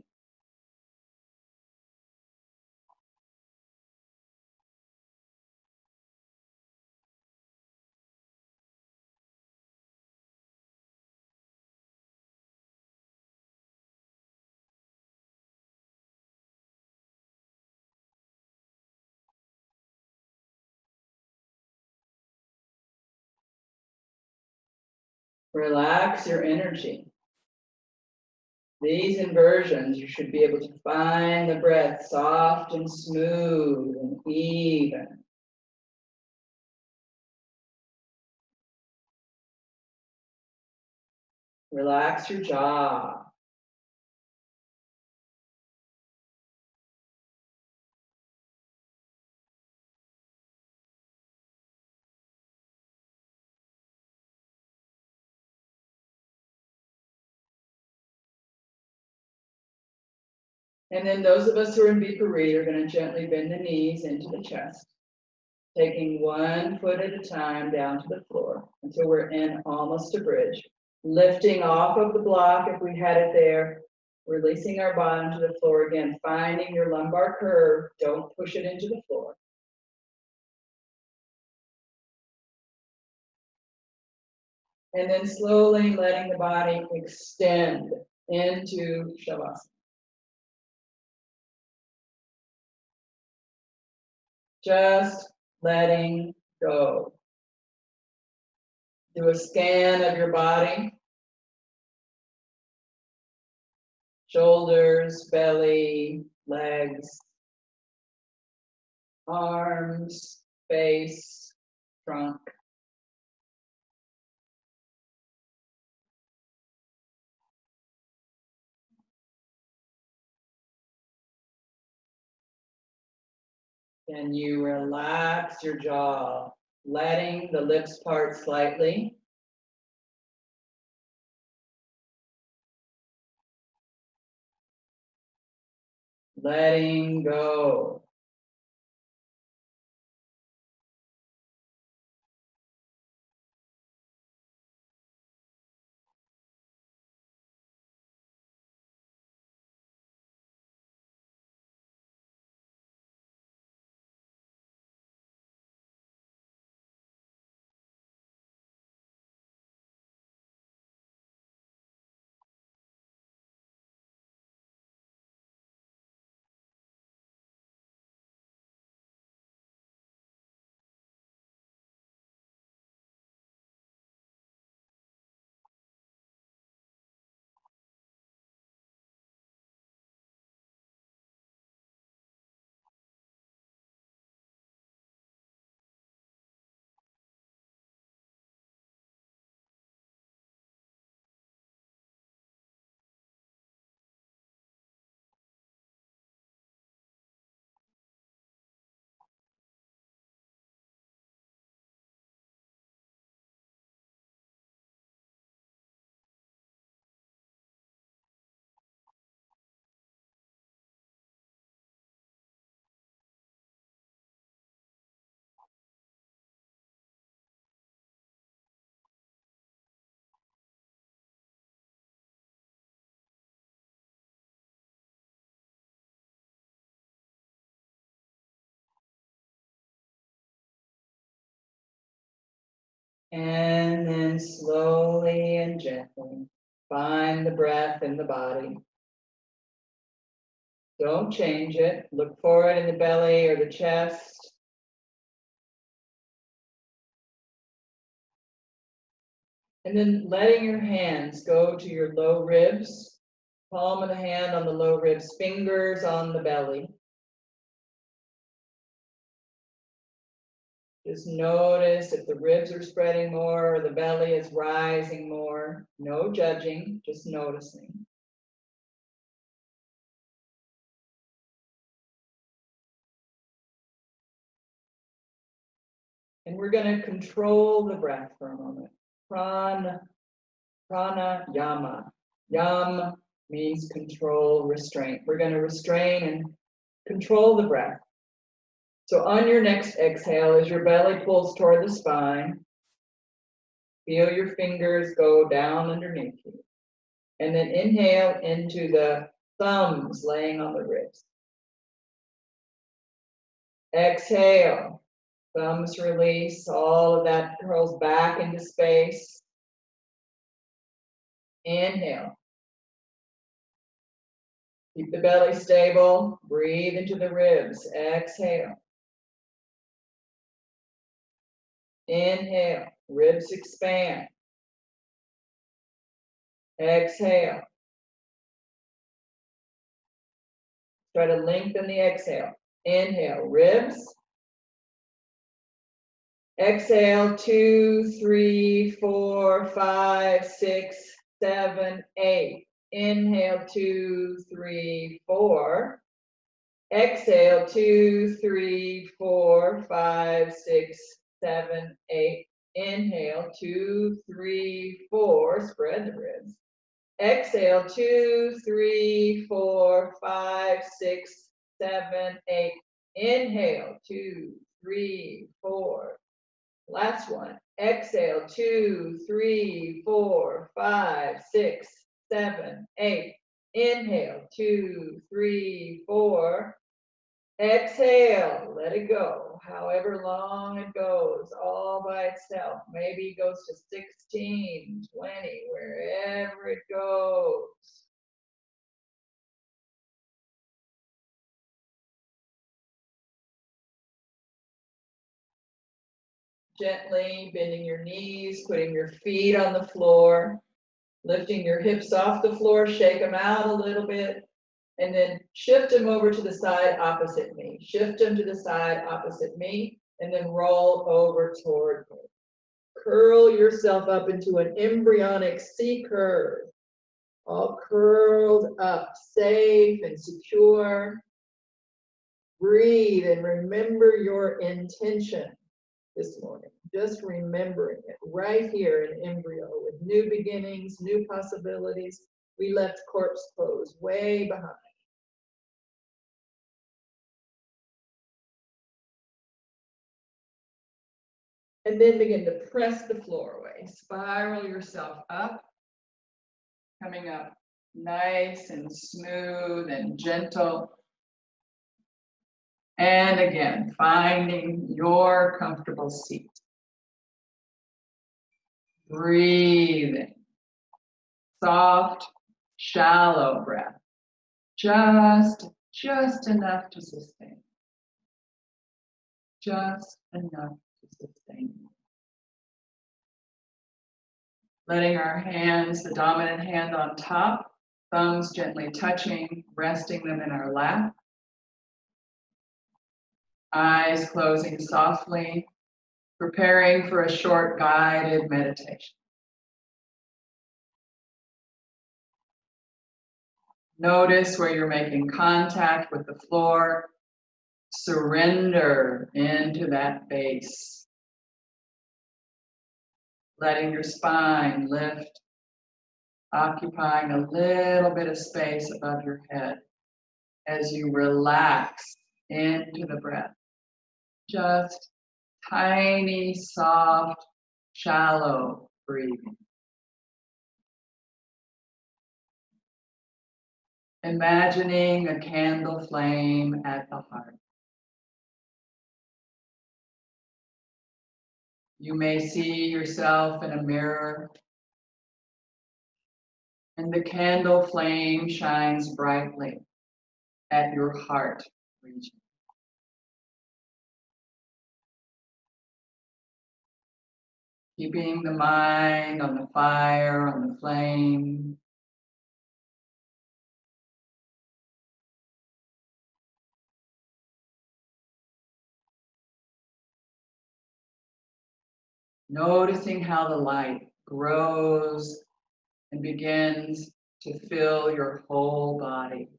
Relax your energy. These inversions, you should be able to find the breath soft and smooth and even. Relax your jaw. And then those of us who are in Viparit are going to gently bend the knees into the chest, taking one foot at a time down to the floor until we're in almost a bridge. Lifting off of the block if we had it there, releasing our bottom to the floor again, finding your lumbar curve. Don't push it into the floor. And then slowly letting the body extend into Shavasana. Just letting go. Do a scan of your body. Shoulders, belly, legs, arms, face, trunk. Can you relax your jaw, letting the lips part slightly? Letting go. And then slowly and gently find the breath in the body. Don't change it. Look for it in the belly or the chest. And then letting your hands go to your low ribs, palm of the hand on the low ribs, fingers on the belly. Just notice if the ribs are spreading more or the belly is rising more. No judging, just noticing. And we're going to control the breath for a moment. Prana, prana, yama. Yam means control, restraint. We're going to restrain and control the breath. So on your next exhale, as your belly pulls toward the spine, feel your fingers go down underneath you. And then inhale into the thumbs laying on the ribs. Exhale, thumbs release, all of that curls back into space. Inhale. Keep the belly stable, breathe into the ribs, exhale. Inhale, ribs expand. Exhale. Try to lengthen the exhale. Inhale, ribs. Exhale, two, three, four, five, six, seven, eight. Inhale, two, three, four. Exhale, two, three, four, five, six, seven, eight. Inhale, two, three, four. Spread the ribs. Exhale, two, three, four, five, six, seven, eight. Inhale, two, three, four. Last one. Exhale, two, three, four, five, six, seven, eight. Inhale, two, three, four. Exhale, let it go. However long it goes, all by itself. Maybe it goes to 16, 20, wherever it goes. Gently bending your knees, putting your feet on the floor, lifting your hips off the floor, shake them out a little bit, and then shift them over to the side opposite me. Shift them to the side opposite me, and then roll over toward me. Curl yourself up into an embryonic C curve, all curled up, safe and secure. Breathe and remember your intention this morning. Just remembering it right here in embryo with new beginnings, new possibilities. We left corpse pose way behind. And then begin to press the floor away. Spiral yourself up, coming up nice and smooth and gentle. And again, finding your comfortable seat. Breathing. Soft, shallow breath. Just, just enough to sustain. Just enough sustain. Letting our hands, the dominant hand on top, thumbs gently touching, resting them in our lap. Eyes closing softly, preparing for a short guided meditation. Notice where you're making contact with the floor. Surrender into that base. Letting your spine lift, occupying a little bit of space above your head as you relax into the breath just tiny, soft, shallow breathing. Imagining a candle flame at the heart. You may see yourself in a mirror. And the candle flame shines brightly at your heart region. Keeping the mind on the fire, on the flame. Noticing how the light grows and begins to fill your whole body.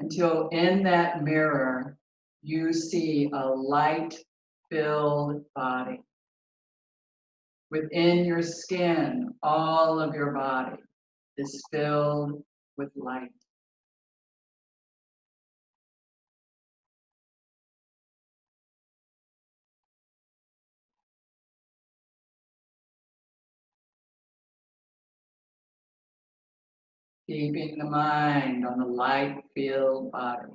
Until in that mirror, you see a light filled body. Within your skin, all of your body is filled with light. Keeping the mind on the light filled body.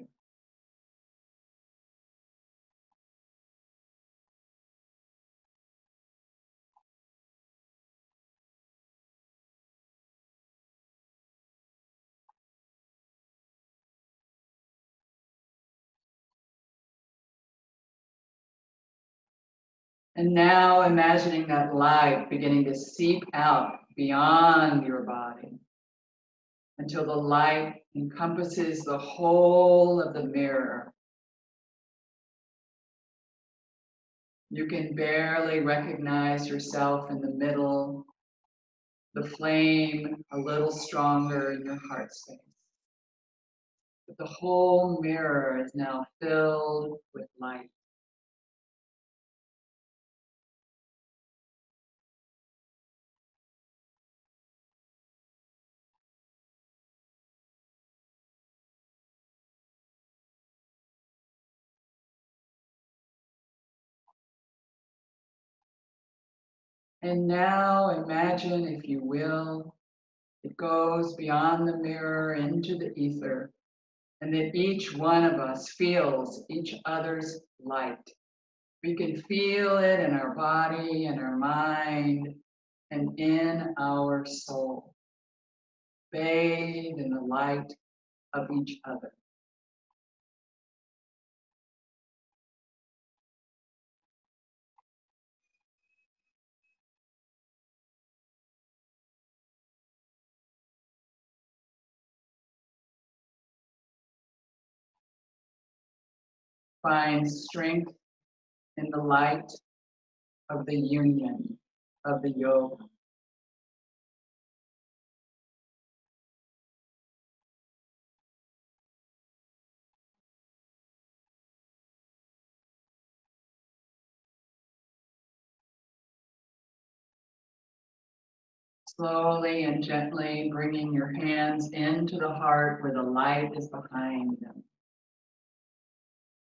And now imagining that light beginning to seep out beyond your body until the light encompasses the whole of the mirror. You can barely recognize yourself in the middle, the flame a little stronger in your heart space. But the whole mirror is now filled with light. And now imagine, if you will, it goes beyond the mirror into the ether, and that each one of us feels each other's light. We can feel it in our body, in our mind, and in our soul. Bathe in the light of each other. Find strength in the light of the union of the yoga. Slowly and gently bringing your hands into the heart where the light is behind them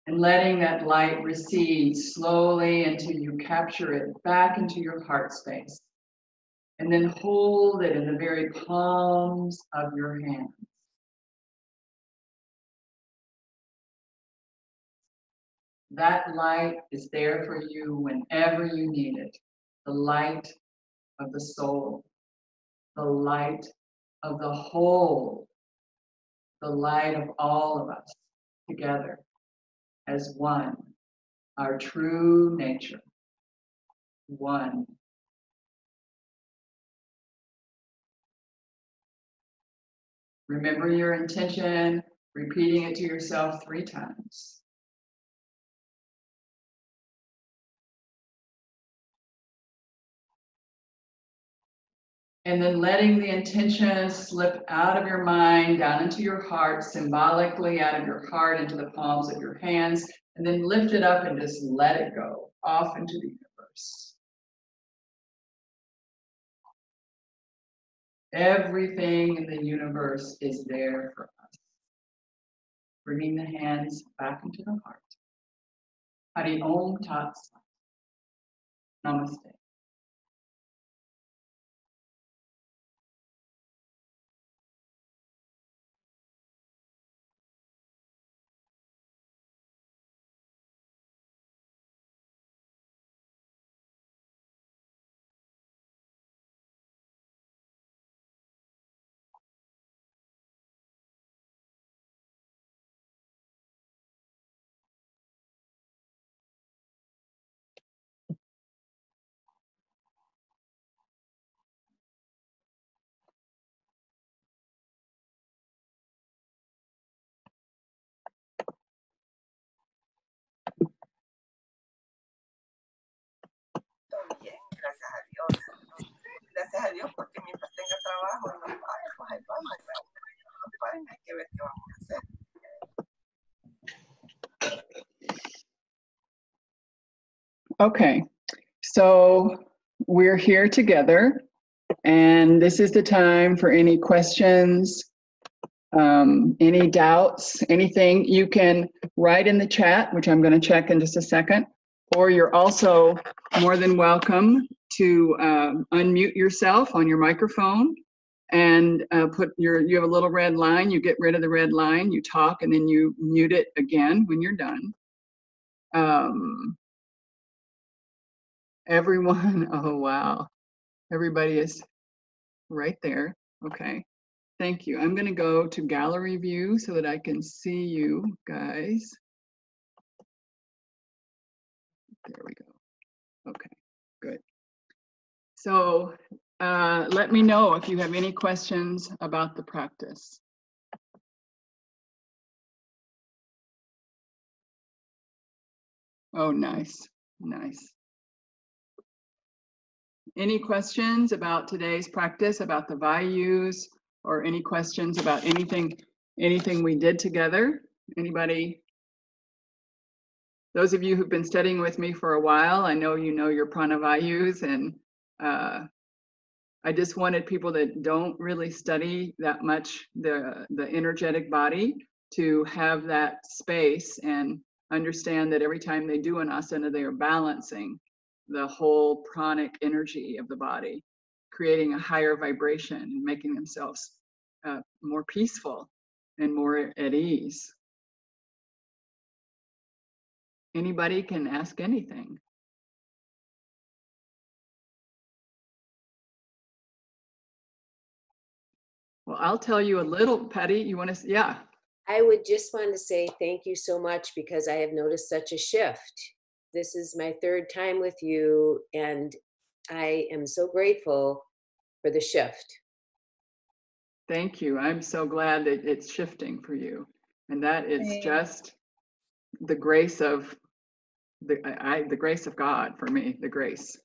and letting that light recede slowly until you capture it back into your heart space. And then hold it in the very palms of your hands. That light is there for you whenever you need it. The light of the soul, the light of the whole, the light of all of us together as one, our true nature, one. Remember your intention, repeating it to yourself three times. And then letting the intention slip out of your mind, down into your heart, symbolically out of your heart into the palms of your hands, and then lift it up and just let it go off into the universe. Everything in the universe is there for us. Bringing the hands back into the heart. Hari Om Tat Sat. Namaste. Dios. Gracias a Dios porque mientras tenga trabajo pues ahí vamos. vamos. Okay, so we're here together, and this is the time for any questions, um, any doubts, anything. You can write in the chat, which I'm going to check in just a second, or you're also more than welcome to um, unmute yourself on your microphone and uh, put your you have a little red line. You get rid of the red line, you talk, and then you mute it again when you're done. Um, Everyone, <laughs> oh wow. Everybody is right there. Okay. Thank you. I'm going to go to gallery view so that I can see you guys. There we go. Okay, good. So uh, let me know if you have any questions about the practice. Oh, nice, nice. Any questions about today's practice, about the vayus, or any questions about anything, anything we did together? Anybody? Those of you who've been studying with me for a while, I know you know your prana vayus, and uh, I just wanted people that don't really study that much the the energetic body to have that space and understand that every time they do an asana, they are balancing the whole pranic energy of the body, creating a higher vibration and making themselves uh, more peaceful and more at ease. Anybody can ask anything. Well, I'll tell you a little, Patty, you want to, yeah. I would just want to say thank you so much because I have noticed such a shift. This is my third time with you, and I am so grateful for the shift. Thank you. I'm so glad that it's shifting for you. And that is Thanks. just the grace of the I, I- the grace of God for me, the grace.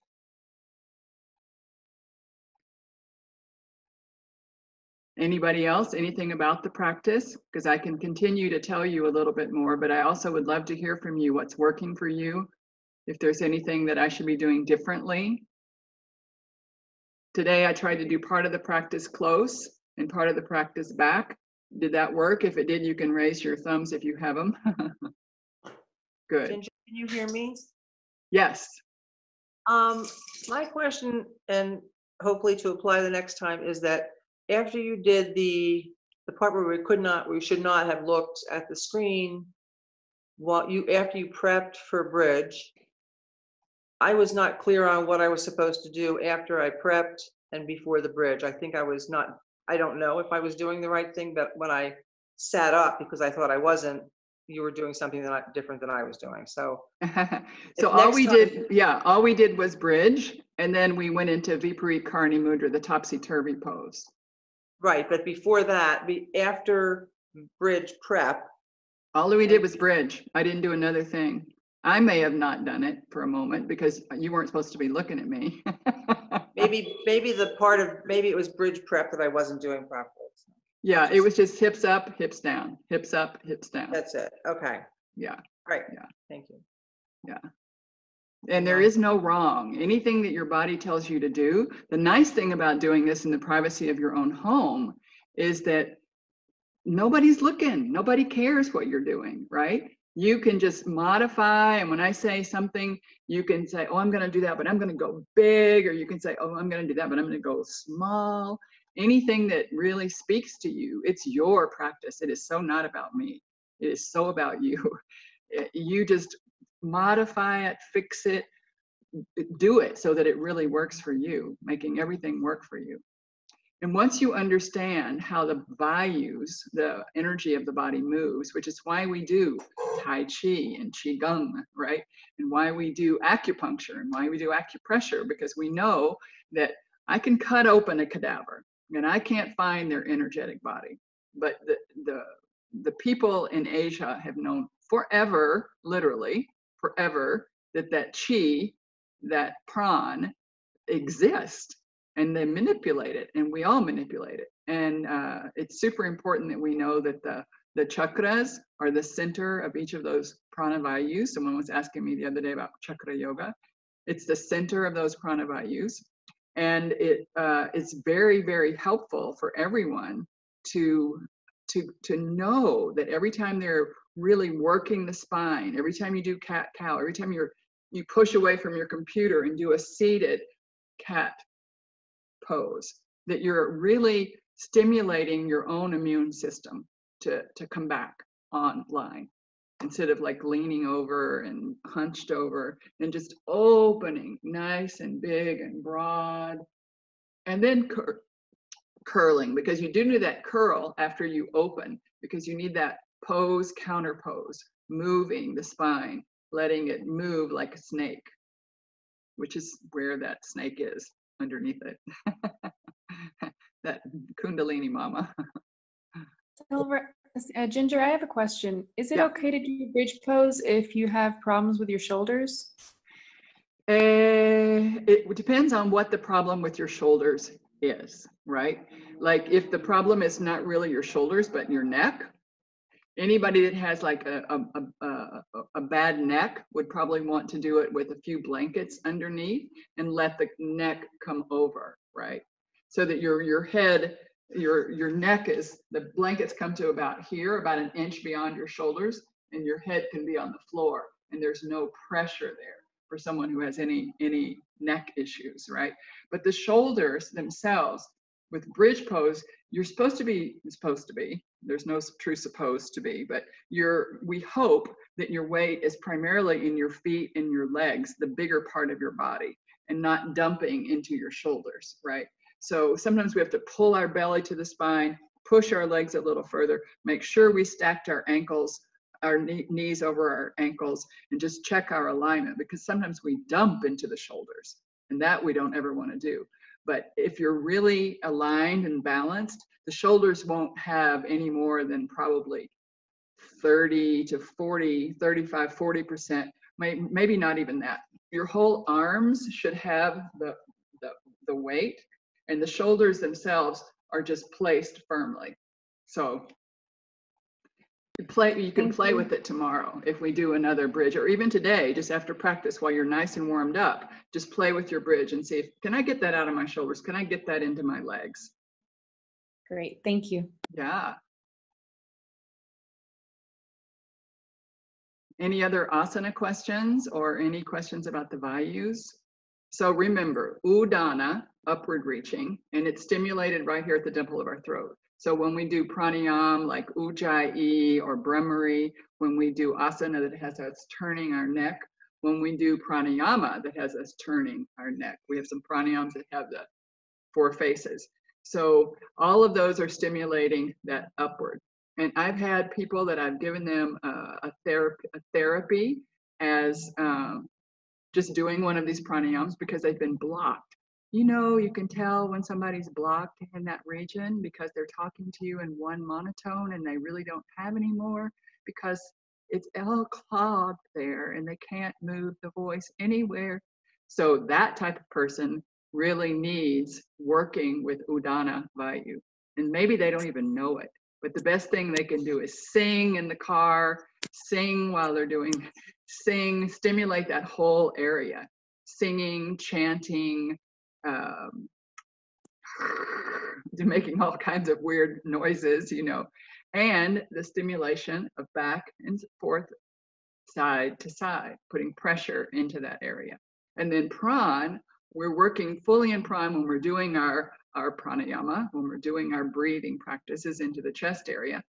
Anybody else, anything about the practice? Because I can continue to tell you a little bit more, but I also would love to hear from you what's working for you. If there's anything that I should be doing differently. Today I tried to do part of the practice close and part of the practice back. Did that work? If it did, you can raise your thumbs if you have them. <laughs> Good. Ginger, can you hear me? Yes. Um, my question, and hopefully to apply the next time, is that after you did the, the part where we could not, we should not have looked at the screen, while you, after you prepped for bridge, I was not clear on what I was supposed to do after I prepped and before the bridge. I think I was not, I don't know if I was doing the right thing, but when I sat up, because I thought I wasn't, you were doing something that I, different than I was doing, so. <laughs> So all we time- did, yeah, all we did was bridge and then we went into Viparit Karni Mudra, the topsy-turvy pose. Right, but before that, be, after bridge prep, All we did was bridge. I didn't do another thing. I may have not done it for a moment because you weren't supposed to be looking at me. <laughs> maybe, maybe the part of, maybe it was bridge prep that I wasn't doing properly. Yeah, it was just hips up, hips down, hips up, hips down. That's it, okay, Yeah. right. Yeah. Thank you. And there is no wrong. Anything that your body tells you to do, the nice thing about doing this in the privacy of your own home is that nobody's looking, nobody cares what you're doing, right? You can just modify. And when I say something, you can say, oh, I'm going to do that, but I'm going to go big. Or you can say, oh, I'm going to do that, but I'm going to go small. Anything that really speaks to you, it's your practice. It is so not about me. It is so about you. <laughs> You just modify it, fix it, do it so that it really works for you, making everything work for you. And once you understand how the vayus, the energy of the body moves, which is why we do Tai Chi and Qigong, right? And why we do acupuncture and why we do acupressure, because we know that I can cut open a cadaver and I can't find their energetic body. But the, the, the people in Asia have known forever, literally, forever, that that chi, that pran, exist and they manipulate it and we all manipulate it. And uh, it's super important that we know that the the chakras are the center of each of those pranavayus someone was asking me the other day about chakra yoga. It's the center of those pranavayus and it uh, it's very very helpful for everyone to to to know that every time they're really working the spine. Every time you do cat cow every time you're you push away from your computer and do a seated cat pose that you're really stimulating your own immune system to to come back online instead of like leaning over and hunched over and just opening nice and big and broad and then cur- curling because you do need that curl after you open because you need that pose counter pose moving the spine letting it move like a snake which is where that snake is underneath it <laughs> that kundalini mama Silver, uh, Ginger, I have a question. Is it Yeah. okay to do bridge pose if you have problems with your shoulders? Eh, it depends on what the problem with your shoulders is, right? Like if the problem is not really your shoulders, but your neck, anybody that has like a, a, a, a, bad neck would probably want to do it with a few blankets underneath and let the neck come over, right? So that your, your head, your, your neck is, the blankets come to about here, about an inch beyond your shoulders, and your head can be on the floor and there's no pressure there for someone who has any any neck issues, right? But the shoulders themselves, with bridge pose, you're supposed to be supposed to be. There's no true supposed to be, but you're. We hope that your weight is primarily in your feet and your legs, the bigger part of your body, and not dumping into your shoulders, right? So sometimes we have to pull our belly to the spine, push our legs a little further, make sure we stacked our ankles, our knee- knees over our ankles, and just check our alignment because sometimes we dump into the shoulders and that we don't ever want to do. But if you're really aligned and balanced, the shoulders won't have any more than probably 30 to 40, 35, 40%, may, maybe not even that. Your whole arms should have the, the, the weight and the shoulders themselves are just placed firmly. So you play, you can Thank play you. with it tomorrow if we do another bridge, or even today, just after practice, while you're nice and warmed up, just play with your bridge and see if, can I get that out of my shoulders? Can I get that into my legs? Great, thank you. Yeah. Any other asana questions or any questions about the vayus? So remember, udana, upward reaching, and it's stimulated right here at the dimple of our throat. So when we do pranayam like ujjayi or bhramari, when we do asana that has us turning our neck, when we do pranayama that has us turning our neck, we have some pranayams that have the four faces. So all of those are stimulating that upward. And I've had people that I've given them a therapy, a therapy as um, just doing one of these pranayams because they've been blocked. You know, you can tell when somebody's blocked in that region because they're talking to you in one monotone and they really don't have any more because it's all clogged there and they can't move the voice anywhere. So that type of person really needs working with Udana Vayu. And maybe they don't even know it. But the best thing they can do is sing in the car, sing while they're doing, sing, stimulate that whole area. Singing, chanting, um, <sighs> making all kinds of weird noises, you know, and the stimulation of back and forth, side to side, putting pressure into that area. And then pran, we're working fully in pran when we're doing our, our pranayama, when we're doing our breathing practices into the chest area.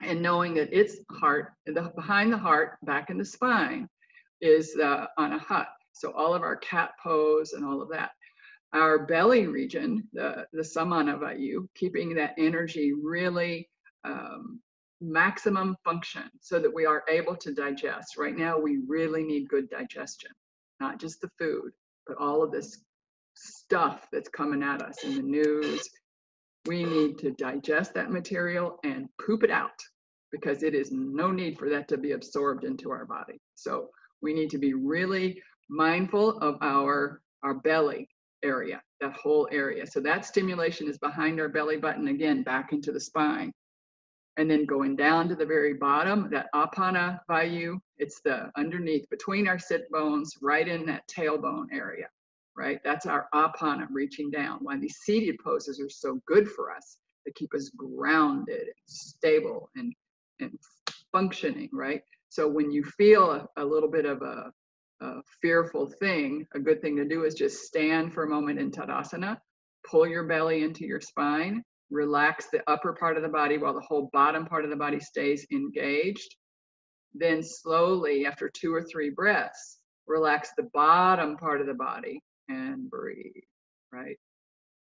And knowing that its heart, the, behind the heart, back in the spine, is uh, anahata. So all of our cat pose and all of that. Our belly region, the, the samana vayu, keeping that energy really um, maximum function so that we are able to digest. Right now, we really need good digestion, not just the food, but all of this stuff that's coming at us in the news. We need to digest that material and poop it out because it is no need for that to be absorbed into our body. So we need to be really mindful of our our belly area, that whole area. So that stimulation is behind our belly button, again, back into the spine. And then going down to the very bottom, that apana vayu, it's the underneath between our sit bones, right in that tailbone area, right? That's our apana reaching down. Why these seated poses are so good for us. They keep us grounded and stable and, and functioning, right? So when you feel a, a little bit of a, a fearful thing, a good thing to do is just stand for a moment in Tadasana, pull your belly into your spine, relax the upper part of the body while the whole bottom part of the body stays engaged. Then slowly, after two or three breaths, relax the bottom part of the body and breathe, right?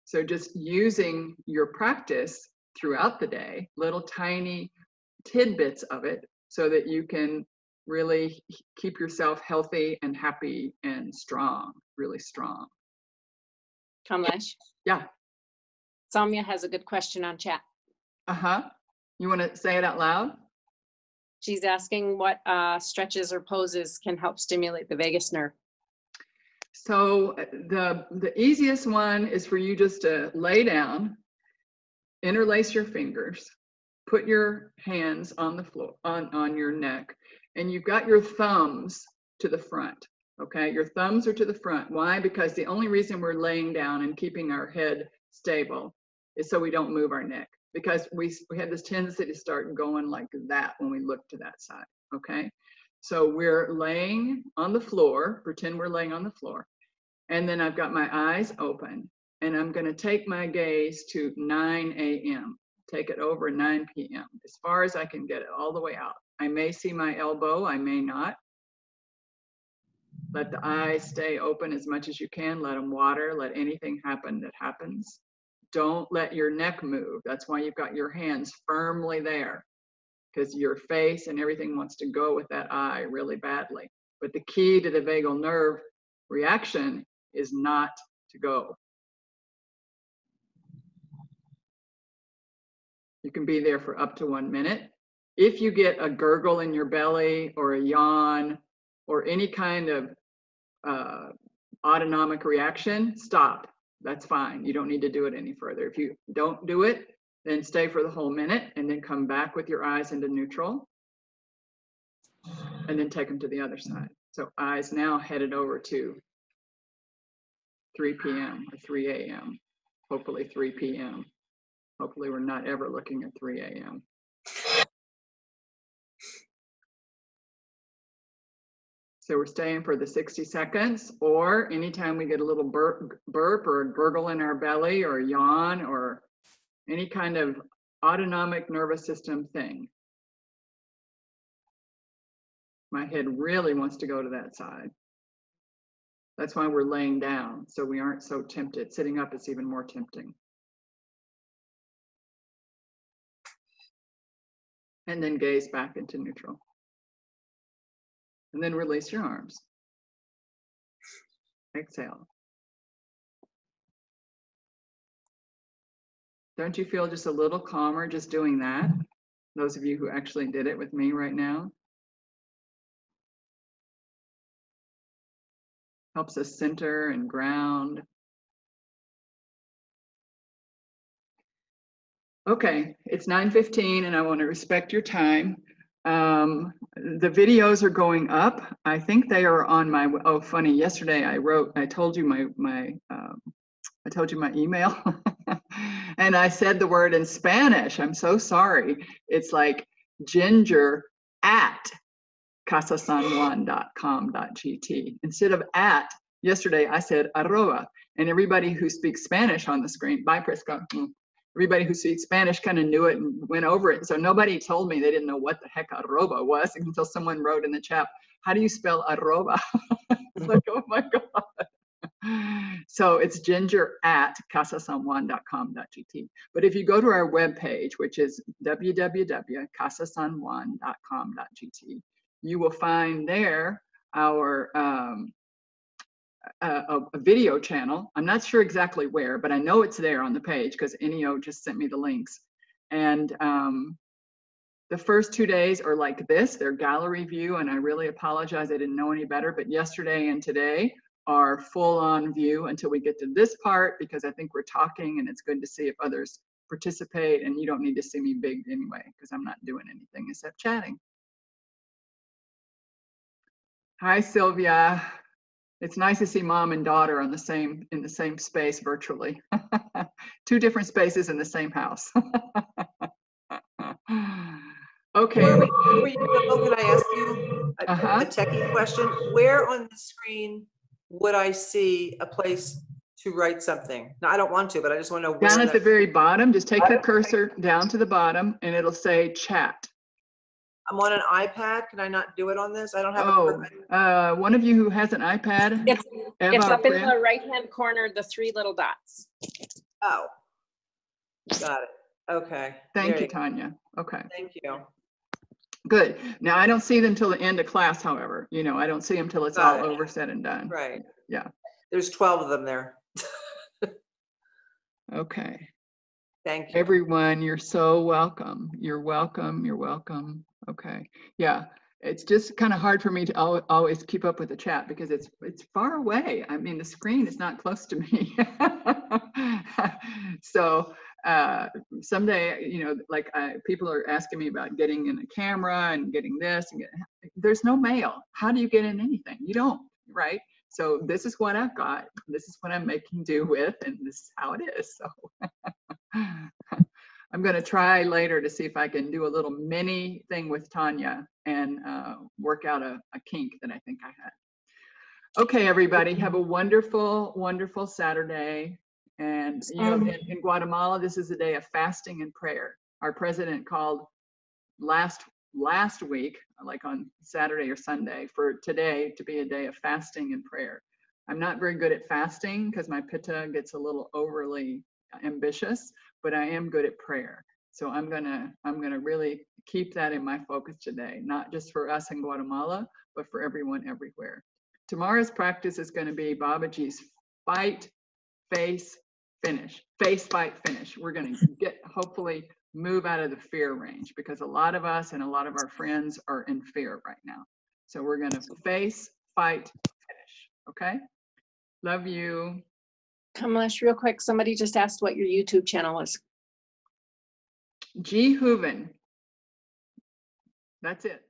So just using your practice throughout the day, little tiny tidbits of it, so that you can really keep yourself healthy and happy and strong, really strong. Kamalesh, Yeah. Samya has a good question on chat. Uh huh. You want to say it out loud? She's asking what uh, stretches or poses can help stimulate the vagus nerve. So uh, the the easiest one is for you just to lay down, interlace your fingers, put your hands on the floor on on your neck, and you've got your thumbs to the front. Okay, your thumbs are to the front. Why? Because the only reason we're laying down and keeping our head stable is so we don't move our neck. Because we we have this tendency to start going like that when we look to that side. Okay, so we're laying on the floor. Pretend we're laying on the floor, and then I've got my eyes open, and I'm going to take my gaze to 9 a.m. Take it over 9 p.m. as far as I can get it all the way out. I may see my elbow, I may not. Let the eyes stay open as much as you can. Let them water. Let anything happen that happens. Don't let your neck move. That's why you've got your hands firmly there because your face and everything wants to go with that eye really badly. But the key to the vagal nerve reaction is not to go. You can be there for up to one minute. If you get a gurgle in your belly or a yawn or any kind of uh, autonomic reaction, stop. That's fine. You don't need to do it any further. If you don't do it, then stay for the whole minute and then come back with your eyes into neutral and then take them to the other side. So eyes now headed over to 3 p.m. or 3 a.m. Hopefully 3 p.m. Hopefully we're not ever looking at 3 a.m. So we're staying for the 60 seconds, or anytime we get a little burp, burp or a gurgle in our belly or a yawn or any kind of autonomic nervous system thing. My head really wants to go to that side. That's why we're laying down, so we aren't so tempted. Sitting up is even more tempting. And then gaze back into neutral. And then release your arms. Exhale. Don't you feel just a little calmer just doing that? Those of you who actually did it with me right now. Helps us center and ground. Okay, it's 9.15 and I want to respect your time. Um, the videos are going up. I think they are on my, oh, funny, yesterday I wrote, I told you my, my, um, I told you my email <laughs> and I said the word in Spanish. I'm so sorry. It's like ginger at casasanjuan.com.gt. Instead of at, yesterday I said arroba. And everybody who speaks Spanish on the screen, bye Prisca. Everybody who speaks Spanish kind of knew it and went over it. So nobody told me they didn't know what the heck arroba was <laughs> until someone wrote in the chat, how do you spell arroba? <laughs> like, oh my God. <laughs> So it's ginger at casasanjuan.com.gt. But if you go to our webpage, which is www.casasanjuan.com.gt, you will find there our um, a, a, video channel. I'm not sure exactly where, but I know it's there on the page because Enio just sent me the links. And um, the first two days are like this, they're gallery view, and I really apologize, I didn't know any better, but yesterday and today are full-on view until we get to this part because I think we're talking and it's good to see if others participate and you don't need to see me big anyway because I'm not doing anything except chatting. Hi Sylvia. It's nice to see mom and daughter on the same in the same space virtually. <laughs> Two different spaces in the same house. <laughs> okay. We- before you Can I ask you a- Uh-huh. a techie question? Where on the screen would I see a place to write something? No, I don't want to, but I just want to know. Down at the very bottom, just take your cursor down to the bottom and it'll say chat. I'm on an iPad. Can I not do it on this? I don't have. a Oh, perfect- uh, one of you who has an iPad? It's, Eva it's up in Fran? the right-hand corner, the three little dots. Oh. Got it. Okay. Thank there you, Tanya. Okay, Thank you. good. Now, I don't see them till the end of class, however. You know, I don't see them till it's all Got it. over, said and done. Right. Yeah. There's 12 of them there. <laughs> Okay. Thank you. Everyone, you're so welcome. You're welcome. You're welcome. Okay. Yeah. It's just kind of hard for me to al- always keep up with the chat because it's it's far away. I mean, the screen is not close to me. <laughs> so uh, someday, you know, like I, people are asking me about getting in a camera and getting this and get, there's no mail. How do you get in anything? You don't, right? So this is what I've got. This is what I'm making do with, and this is how it is. So <laughs> I'm going to try later to see if I can do a little mini thing with Tanya and uh, work out a, a kink that I think I had. Okay, everybody, have a wonderful, wonderful Saturday. And you know, in, in Guatemala, this is a day of fasting and prayer. Our president called last last week, like on Saturday or Sunday, for today to be a day of fasting and prayer. I'm not very good at fasting because my pitta gets a little overly ambitious, but I am good at prayer. So I'm gonna I'm gonna really keep that in my focus today, not just for us in Guatemala, but for everyone everywhere. Tomorrow's practice is going to be Babaji's fight, face, finish. Face, fight, finish. We're going to get hopefully move out of the fear range because a lot of us and a lot of our friends are in fear right now. So we're going to face, fight, finish. Okay. Love you. Kamalesh, real quick, somebody just asked what your YouTube channel is. G. Hooven. That's it.